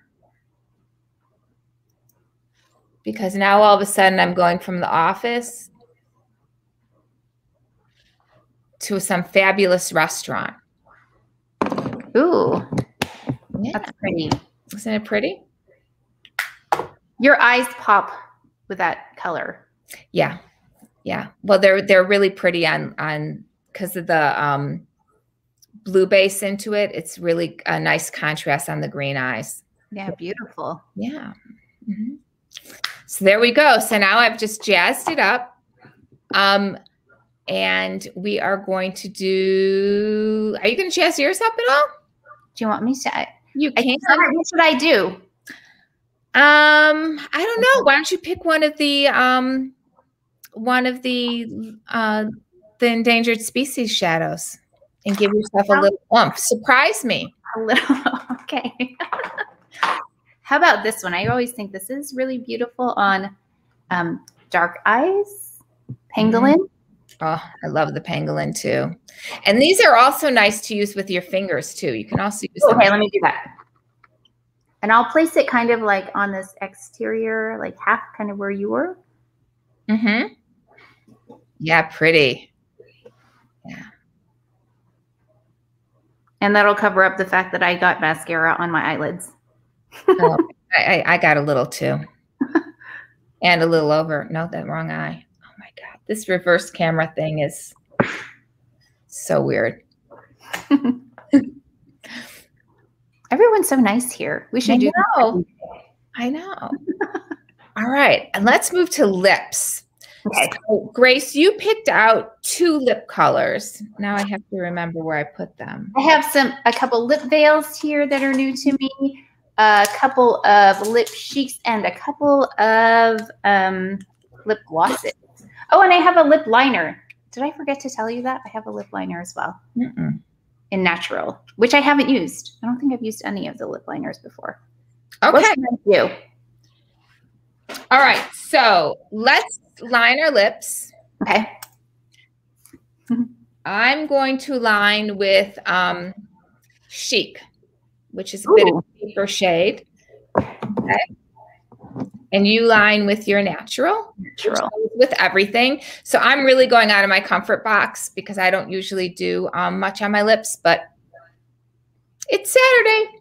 Because now all of a sudden I'm going from the office to some fabulous restaurant. Ooh, yeah. that's pretty. Isn't it pretty? Your eyes pop with that color. Yeah, yeah. Well, they're they're really pretty on on because of the um, blue base into it. It's really a nice contrast on the green eyes. Yeah, beautiful. Yeah. Mm -hmm. So there we go. So now I've just jazzed it up. Um, and we are going to do. Are you going to jazz yours up at all? Do you want me to? You can. What should I do? Um, I don't know. Why don't you pick one of the um, one of the uh, the endangered species shadows and give yourself a little oomph. Surprise me. A little. Okay. How about this one? I always think this is really beautiful on um, dark eyes, pangolin. Mm -hmm. Oh, I love the pangolin too. And these are also nice to use with your fingers too. You can also use Okay, let me do that. And I'll place it kind of like on this exterior, like half kind of where you were. Mm-hmm. Yeah, pretty. Yeah. And that'll cover up the fact that I got mascara on my eyelids. oh, I, I got a little too. and a little over. No, that wrong eye. This reverse camera thing is so weird. Everyone's so nice here. We should I do know. I know. All right. And let's move to lips. Okay. So, Grace, you picked out two lip colors. Now I have to remember where I put them. I have some a couple lip veils here that are new to me, a couple of Lip Chics, and a couple of um, lip glosses. Oh, and I have a lip liner. Did I forget to tell you that? I have a lip liner as well mm -mm. in natural, which I haven't used. I don't think I've used any of the lip liners before. Okay. you? All right. So let's line our lips. Okay. I'm going to line with um, Chic, which is a Ooh. bit of a deeper shade. Okay. And you line with your natural, natural with everything. So I'm really going out of my comfort box because I don't usually do um, much on my lips, but it's Saturday.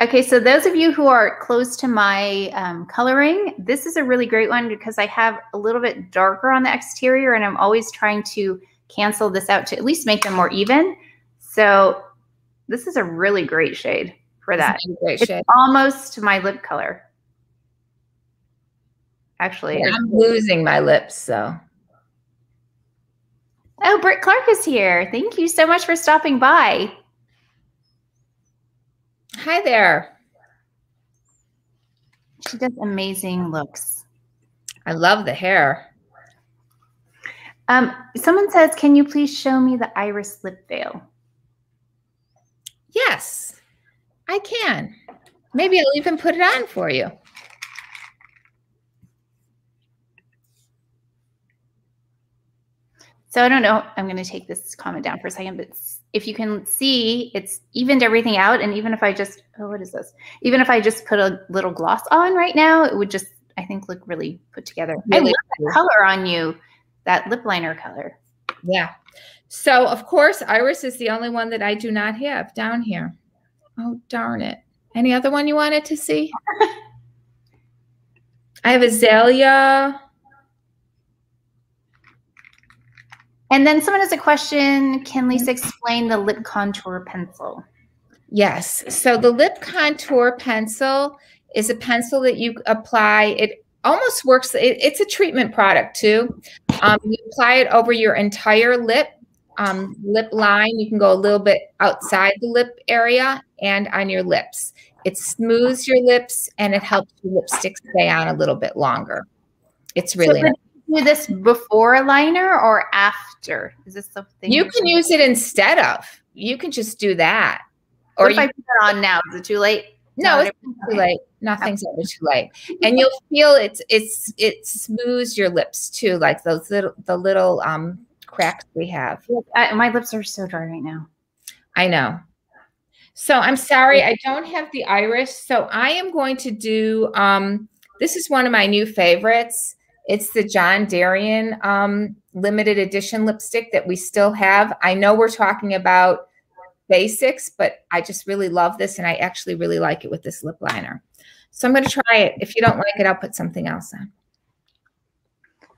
Okay, so those of you who are close to my um, coloring, this is a really great one because I have a little bit darker on the exterior and I'm always trying to cancel this out to at least make them more even. So this is a really great shade for that. Great it's shade. almost my lip color. Actually, yeah, I'm losing my lips, so. Oh, Britt Clark is here. Thank you so much for stopping by. Hi there. She does amazing looks. I love the hair. Um, someone says, can you please show me the iris lip veil? Yes, I can. Maybe I'll even put it on for you. So I don't know. I'm going to take this comment down for a second, but if you can see, it's evened everything out. And even if I just, oh, what is this? Even if I just put a little gloss on right now, it would just, I think, look really put together. Really I love the color on you, that lip liner color. Yeah. So of course, Iris is the only one that I do not have down here. Oh, darn it. Any other one you wanted to see? I have Azalea. And then someone has a question. Can Lisa explain the lip contour pencil? Yes. So the lip contour pencil is a pencil that you apply. It almost works. It, it's a treatment product too. Um, you apply it over your entire lip um, lip line. You can go a little bit outside the lip area and on your lips. It smooths your lips and it helps your lipstick stay on a little bit longer. It's really so nice do this before a liner or after? Is this something you can use it instead of? You can just do that. Or if I put it on now, is it too late? No, it's too late. Nothing's ever too late. And you'll feel it's it's it smooths your lips too, like those little the little um cracks we have. I, my lips are so dry right now. I know. So I'm sorry, I don't have the iris. So I am going to do um this is one of my new favorites. It's the John Darien um, limited edition lipstick that we still have. I know we're talking about basics, but I just really love this and I actually really like it with this lip liner. So I'm going to try it. If you don't like it, I'll put something else on.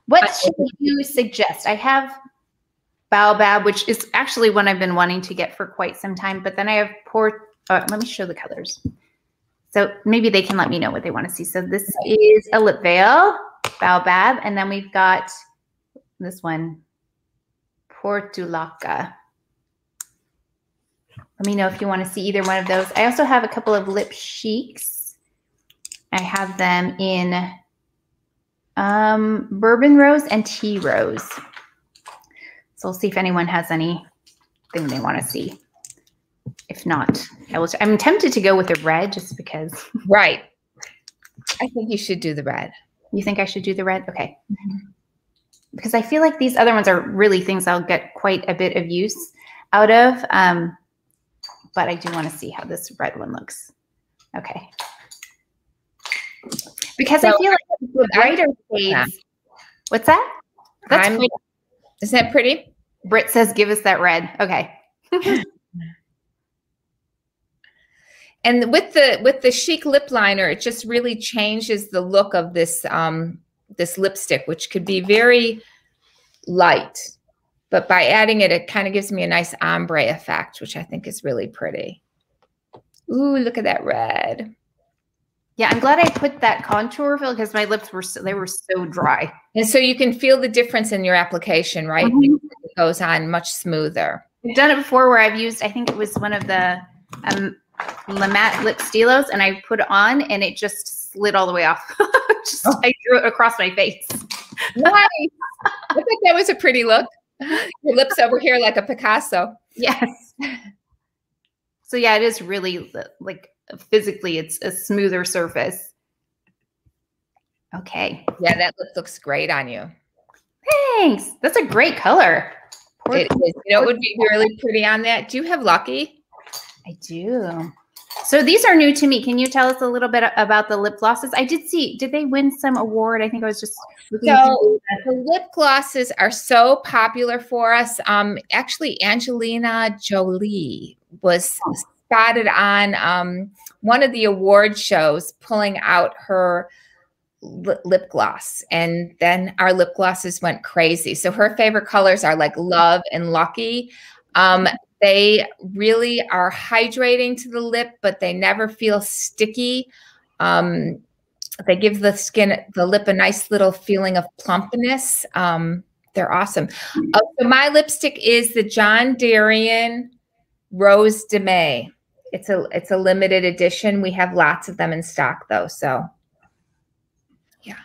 What should you suggest? I have Baobab, which is actually one I've been wanting to get for quite some time, but then I have poor, uh, let me show the colors. So maybe they can let me know what they want to see. So this is a lip veil. Baobab. And then we've got this one, Portulaca. Let me know if you want to see either one of those. I also have a couple of Lip Chics. I have them in um, bourbon rose and tea rose. So we'll see if anyone has anything they want to see. If not, I will. I'm tempted to go with the red just because. Right. I think you should do the red. You think I should do the red? Okay. Mm-hmm. Because I feel like these other ones are really things I'll get quite a bit of use out of. Um, but I do want to see how this red one looks. Okay. Because so, I feel like the brighter shades. What's that? That's pretty. Isn't that pretty? Britt says, give us that red. Okay. and with the with the chic lip liner it just really changes the look of this um this lipstick which could be very light. But by adding it it kind of gives me a nice ombre effect which i think is really pretty. Ooh, look at that red. Yeah i'm glad i put that contour fill because my lips were so, they were so dry. And so you can feel the difference in your application right? Mm -hmm. it goes on much smoother. I've done it before where i've used i think it was one of the um, La Matte lip stylos and I put it on and it just slid all the way off. just, oh. I drew it across my face. nice. I think that was a pretty look. Your lips over here like a Picasso. Yes. So yeah, it is really like physically it's a smoother surface. Okay. Yeah, that lip looks great on you. Thanks. That's a great color. It is. You know, it would be really pretty on that. Do you have Lucky? I do. So these are new to me. Can you tell us a little bit about the lip glosses? I did see. Did they win some award? I think I was just so the lip glosses are so popular for us. Um, actually, Angelina Jolie was spotted on um, one of the award shows pulling out her lip gloss and then our lip glosses went crazy so her favorite colors are like love and lucky um, they really are hydrating to the lip but they never feel sticky um, they give the skin the lip a nice little feeling of plumpness um, they're awesome uh, so my lipstick is the john darien rose de mai it's a it's a limited edition we have lots of them in stock though so yeah.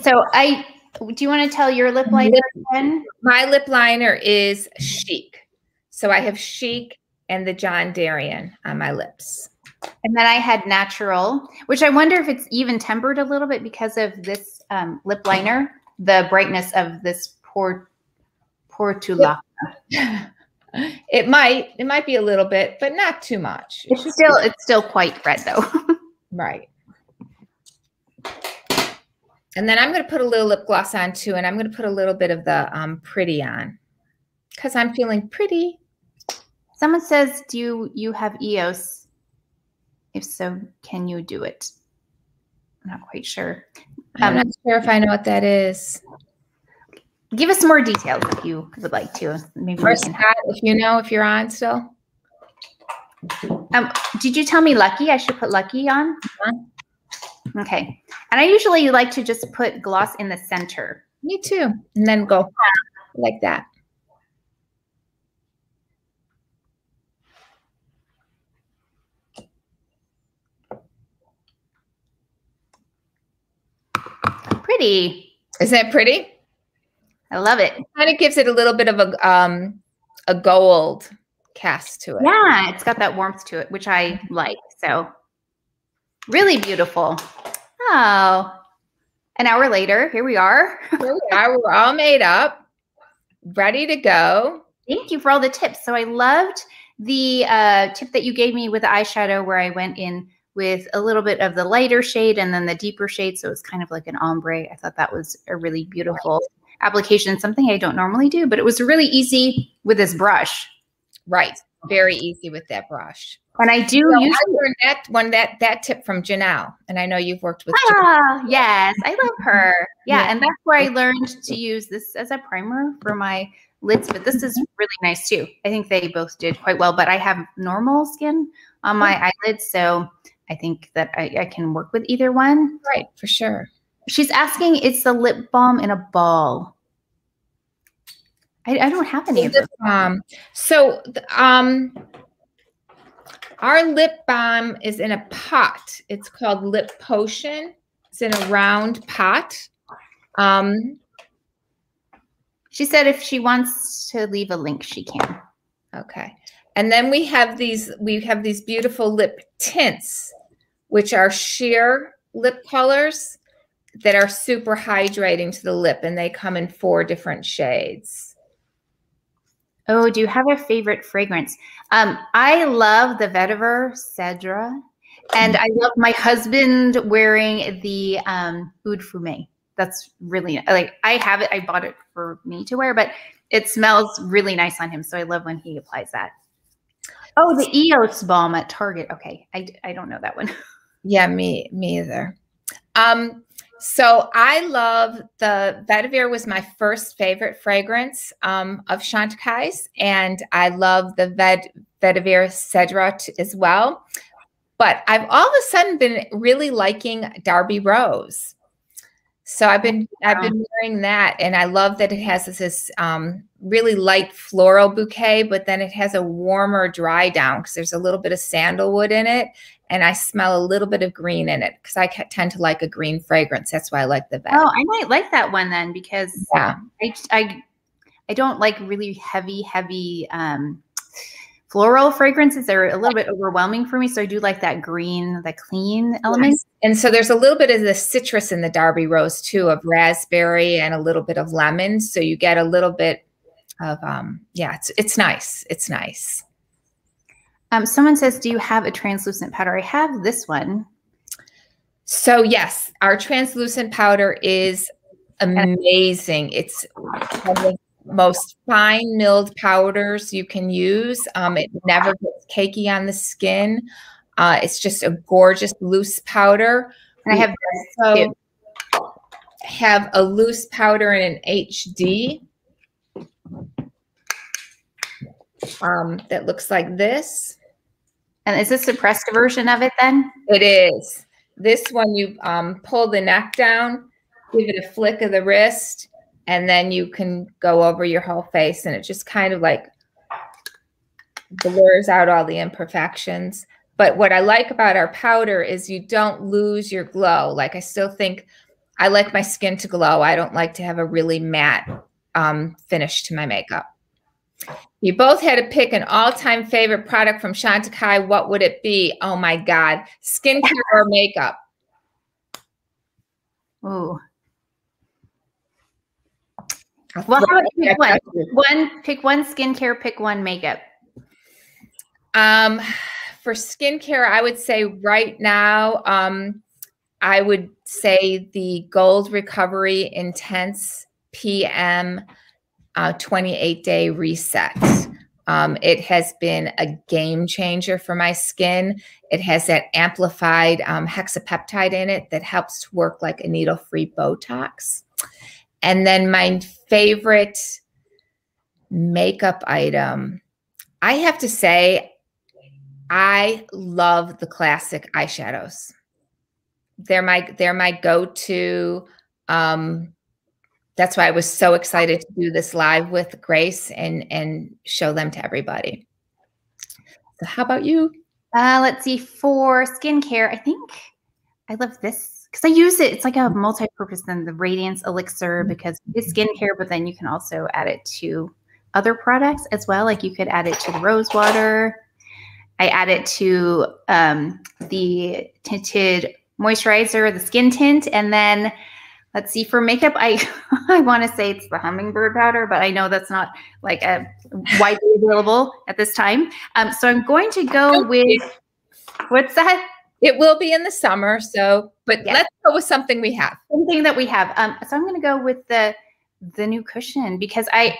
so I do you want to tell your lip liner again? My lip liner is chic. So I have chic and the John Darien on my lips. And then I had natural, which I wonder if it's even tempered a little bit because of this um, lip liner, the brightness of this port portulaca. It might, it might be a little bit, but not too much. It it's still, it's still quite red though. right. And then I'm going to put a little lip gloss on too. And I'm going to put a little bit of the um, pretty on because I'm feeling pretty. Someone says, do you, you have EOS? If so, can you do it? I'm not quite sure. I'm um, not sure if I know what that is. Give us more details if you would like to. Maybe or Scott, if you know if you're on still. Um, did you tell me Lucky? I should put Lucky on. Uh. Okay. And I usually like to just put gloss in the center. Me too. And then go like that. Pretty. Isn't it pretty? I love it. Kind of gives it a little bit of a um a gold cast to it. Yeah, it's got that warmth to it, which I like. So Really beautiful. Oh, an hour later, here we are. here we are. We're all made up, ready to go. Thank you for all the tips. So I loved the uh, tip that you gave me with the eyeshadow where I went in with a little bit of the lighter shade and then the deeper shade. So it's kind of like an ombre. I thought that was a really beautiful right. application, something I don't normally do, but it was really easy with this brush. Right. Very easy with that brush. And I do so use that one that that tip from Janelle, and I know you've worked with. Ah, yes, I love her. Yeah, yeah, and that's where I learned to use this as a primer for my lids. But this is really nice too. I think they both did quite well. But I have normal skin on my mm. eyelids, so I think that I, I can work with either one. Right, for sure. She's asking, "It's the lip balm in a ball." I, I don't have any of them. Um, so, um, our lip balm is in a pot. It's called Lip Potion. It's in a round pot. Um, she said if she wants to leave a link, she can. Okay. And then we have these, we have these beautiful lip tints, which are sheer lip colors that are super hydrating to the lip and they come in four different shades. Oh, do you have a favorite fragrance? Um, I love the Vetiver Cedra, and I love my husband wearing the um, Oud Fumé. That's really like I have it. I bought it for me to wear, but it smells really nice on him. So I love when he applies that. Oh, the EOS balm at Target. Okay, I I don't know that one. Yeah, me me either. Um, so I love the Vetiver was my first favorite fragrance um, of Chantecaille's, and I love the Ved, Vetiver Cedra as well. But I've all of a sudden been really liking Darby Rose. So I've been I've been wearing that, and I love that it has this, this um, really light floral bouquet, but then it has a warmer dry down because there's a little bit of sandalwood in it, and I smell a little bit of green in it because I tend to like a green fragrance. That's why I like the vet. Oh, I might like that one then because yeah. I, I, I don't like really heavy, heavy um, floral fragrances. They're a little bit overwhelming for me. So I do like that green, the clean element. Yes. And so there's a little bit of the citrus in the Darby Rose too, of raspberry and a little bit of lemon. So you get a little bit of um, yeah, it's it's nice. It's nice. Um, someone says, "Do you have a translucent powder?" I have this one. So yes, our translucent powder is amazing. It's one of the most fine milled powders you can use. Um, it never gets cakey on the skin. Uh, it's just a gorgeous loose powder. And I have so have a loose powder in an HD um, that looks like this. And is this a pressed version of it then? It is. This one you um, pull the neck down, give it a flick of the wrist, and then you can go over your whole face and it just kind of like blurs out all the imperfections. But what I like about our powder is you don't lose your glow. Like I still think I like my skin to glow. I don't like to have a really matte um, finish to my makeup. You both had to pick an all-time favorite product from Chantecaille. What would it be? Oh my God, skincare or makeup? Ooh. Well, how about pick one? One, pick one skincare, pick one makeup. Um, for skincare, I would say right now, um, I would say the Gold Recovery Intense PM uh, 28 day reset. Um, it has been a game changer for my skin. It has that amplified um, hexapeptide in it that helps to work like a needle free Botox. And then my favorite makeup item, I have to say, I love the classic eyeshadows. They're my they're my go-to. Um, that's why I was so excited to do this live with Grace and and show them to everybody. So how about you? Uh, let's see. For skincare, I think I love this because I use it. It's like a multi-purpose than the Radiance Elixir mm-hmm. because it's skincare, but then you can also add it to other products as well. Like you could add it to the rose water. I add it to um, the tinted moisturizer, the skin tint, and then let's see for makeup. I I want to say it's the hummingbird powder, but I know that's not like a widely available at this time. Um, so I'm going to go with what's that? It will be in the summer. So, but yeah. let's go with something we have. Something that we have. Um, so I'm going to go with the the new cushion because I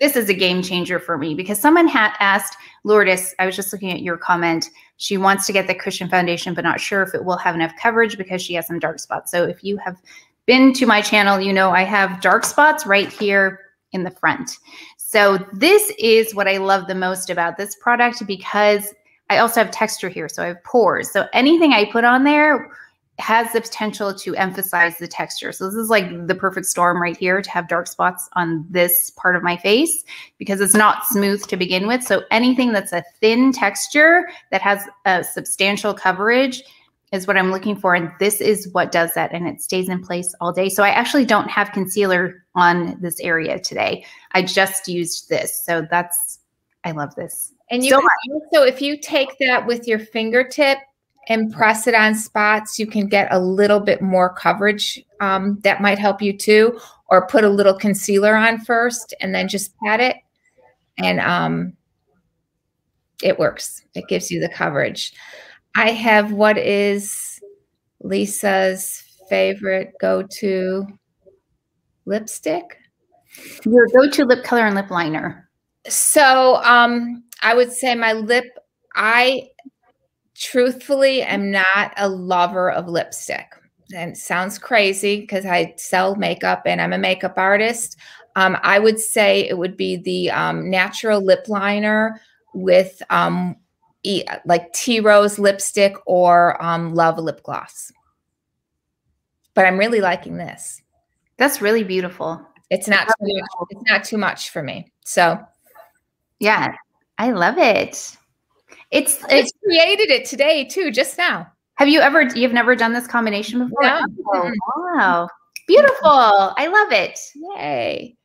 this is a game changer for me because someone had asked Lourdes, I was just looking at your comment. She wants to get the cushion foundation, but not sure if it will have enough coverage because she has some dark spots. So if you have been to my channel, you know I have dark spots right here in the front. So this is what I love the most about this product because I also have texture here. So I have pores. So anything I put on there has the potential to emphasize the texture. So this is like the perfect storm right here to have dark spots on this part of my face because it's not smooth to begin with. So anything that's a thin texture that has a substantial coverage is what I'm looking for. And this is what does that. And it stays in place all day. So I actually don't have concealer on this area today. I just used this. So that's, I love this. And you so, so if you take that with your fingertip and press it on spots, you can get a little bit more coverage. Um, that might help you too. Or put a little concealer on first and then just pat it. And um, it works. It gives you the coverage. I have what is Lisa's favorite go-to lipstick? Your go-to lip color and lip liner. So um, I would say my lip, I truthfully am not a lover of lipstick. And it sounds crazy because I sell makeup and I'm a makeup artist. Um, I would say it would be the um, natural lip liner with um, like tea rose lipstick or um, love lip gloss. But I'm really liking this. That's really beautiful. It's not too much. It's not too much for me. So, yeah, I love it. It's it's created it today too, just now. Have you ever you've never done this combination before? No. Oh, wow. Beautiful. I love it. Yay.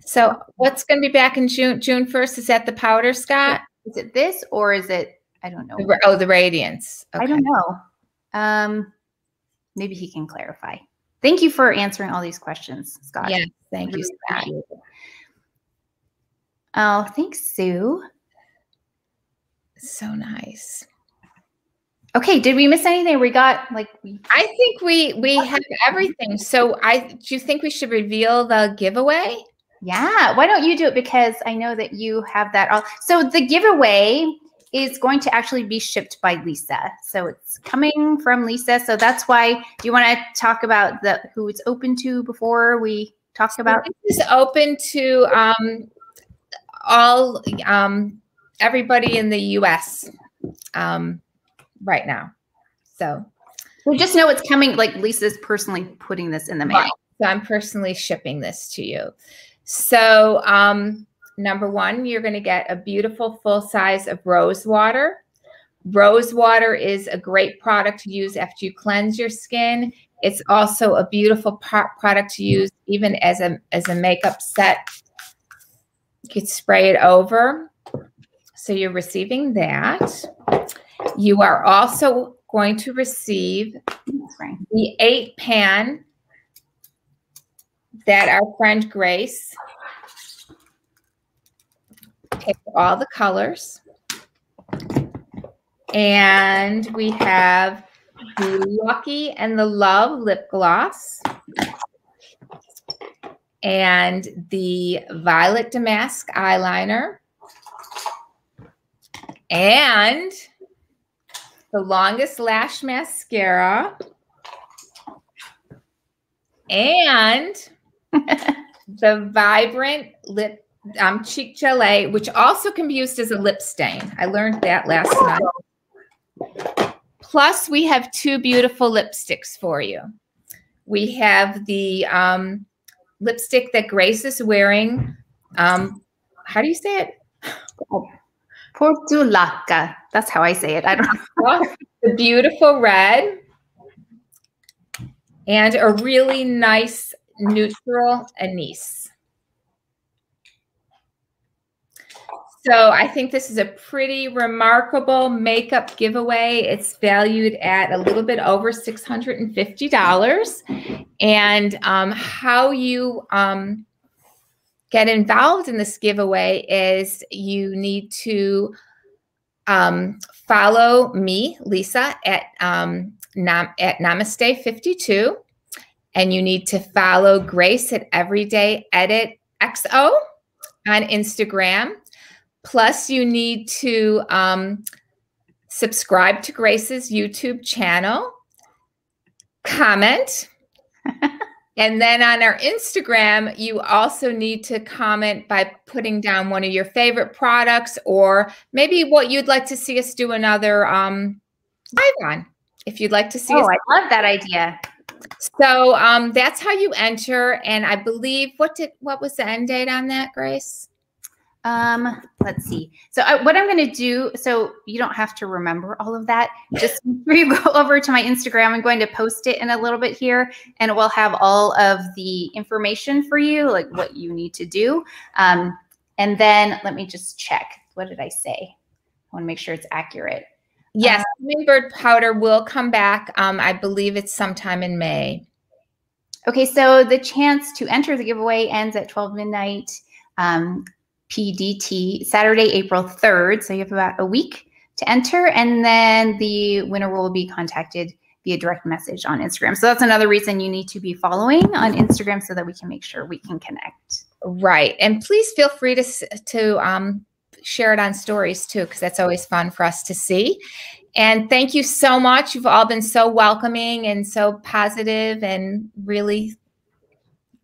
So what's going to be back in June June 1st? Is that the powder, Scott? Is it this or is it I don't know. Oh, the radiance. Okay. I don't know. Um maybe he can clarify. Thank you for answering all these questions, Scott. Yeah, thank really you, Scott. Oh, thanks, Sue. So nice. Okay, did we miss anything? We got like we I think we we have everything. So I do you think we should reveal the giveaway? Yeah, why don't you do it because I know that you have that all. So the giveaway is going to actually be shipped by Lisa. So it's coming from Lisa. So that's why do you want to talk about the who it's open to before we talk about this is open to um all um everybody in the US. Um right now. So we just know it's coming. Like Lisa's personally putting this in the mail. Right. So I'm personally shipping this to you. So um, number one, you're going to get a beautiful full size of rose water. Rose water is a great product to use after you cleanse your skin. It's also a beautiful product to use even as a as a makeup set. You could spray it over. So you're receiving that. You are also going to receive the eight pan that our friend Grace picked all the colors. And we have the Lucky and the Love lip gloss. And the Violet Damask eyeliner. And the longest lash mascara, and the vibrant lip um, cheek gelée, which also can be used as a lip stain. I learned that last night. Plus, we have two beautiful lipsticks for you. We have the um, lipstick that Grace is wearing. Um, how do you say it? Portulaca. That's how I say it. I don't know. the beautiful red and a really nice neutral anise. So I think this is a pretty remarkable makeup giveaway. It's valued at a little bit over $650. And um, how you um, get involved in this giveaway is you need to um, follow me, Lisa, at um, at Namaste 52, and you need to follow Grace at Everyday Edit XO on Instagram. Plus, you need to um, subscribe to Grace's YouTube channel, comment. And then on our Instagram, you also need to comment by putting down one of your favorite products or maybe what you'd like to see us do another um, live on. If you'd like to see oh, us. I love that idea. So um, that's how you enter. And I believe what did what was the end date on that, Grace? Um, let's see. So I, what I'm going to do, so you don't have to remember all of that. Just before you go over to my Instagram, I'm going to post it in a little bit here, and it will have all of the information for you, like what you need to do. Um, and then let me just check. What did I say? I want to make sure it's accurate. Yes, uh, Hummingbird powder will come back. Um, I believe it's sometime in May. Okay, so the chance to enter the giveaway ends at 12 midnight. Um, PDT Saturday, April 3rd. So you have about a week to enter, and then the winner will be contacted via direct message on Instagram. So that's another reason you need to be following on Instagram so that we can make sure we can connect. Right. And please feel free to, to um, share it on stories too, because that's always fun for us to see. And thank you so much. You've all been so welcoming and so positive and really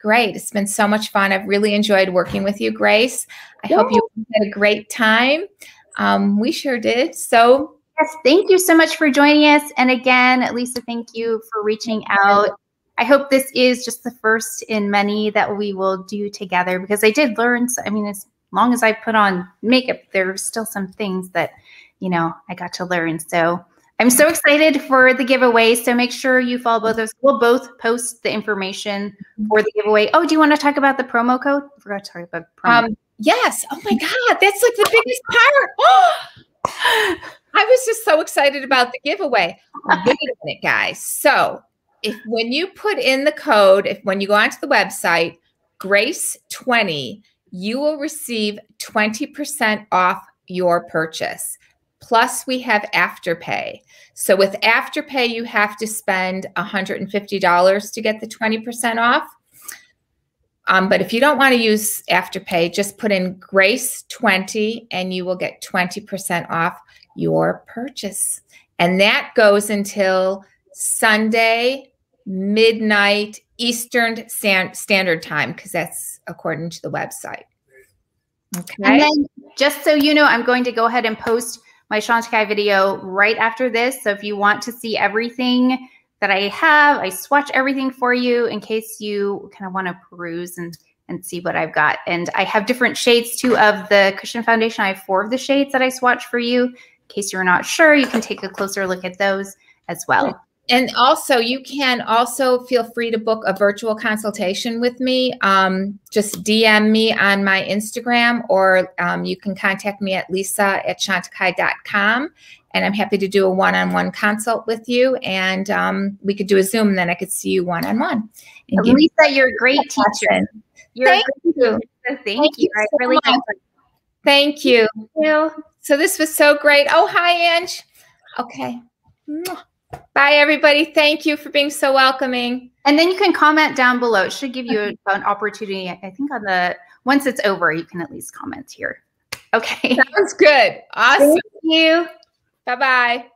great. It's been so much fun. I've really enjoyed working with you, Grace. I hope you had a great time. Um, we sure did. So, yes, thank you so much for joining us. And again, Lisa, thank you for reaching out. I hope this is just the first in many that we will do together because I did learn. So, I mean, as long as I put on makeup, there are still some things that, you know, I got to learn. So, I'm so excited for the giveaway. So make sure you follow both of us. We'll both post the information for the giveaway. Oh, do you want to talk about the promo code? I forgot to talk about promo. Um, yes. Oh my God. That's like the biggest part. Oh, I was just so excited about the giveaway. Wait a minute, guys. So if when you put in the code, if when you go onto the website, Grace20, you will receive 20% off your purchase Plus, we have Afterpay. So with Afterpay, you have to spend $150 to get the 20% off. Um, but if you don't want to use Afterpay, just put in Grace 20 and you will get 20% off your purchase. And that goes until Sunday, midnight Eastern Standard Time, because that's according to the website. Okay. And then just so you know, I'm going to go ahead and post my Chantecaille video right after this. So if you want to see everything that I have, I swatch everything for you in case you kind of want to peruse and and see what I've got. And I have different shades too of the cushion foundation. I have four of the shades that I swatch for you. In case you're not sure, you can take a closer look at those as well. And also, you can also feel free to book a virtual consultation with me. Um, just DM me on my Instagram, or um, you can contact me at lisa at chantecaille.com. And I'm happy to do a one on one consult with you. And um, we could do a Zoom, and then I could see you one on one. Lisa, you're a great teacher. You're Thank you. Thank, Thank you. I really Thank you. Thank you. So this was so great. Oh, hi, Ange. Okay. Bye, everybody. Thank you for being so welcoming. And then you can comment down below. It should give you an opportunity. I think on the once it's over, you can at least comment here. Okay. Sounds good. Awesome. Thank you. Bye bye.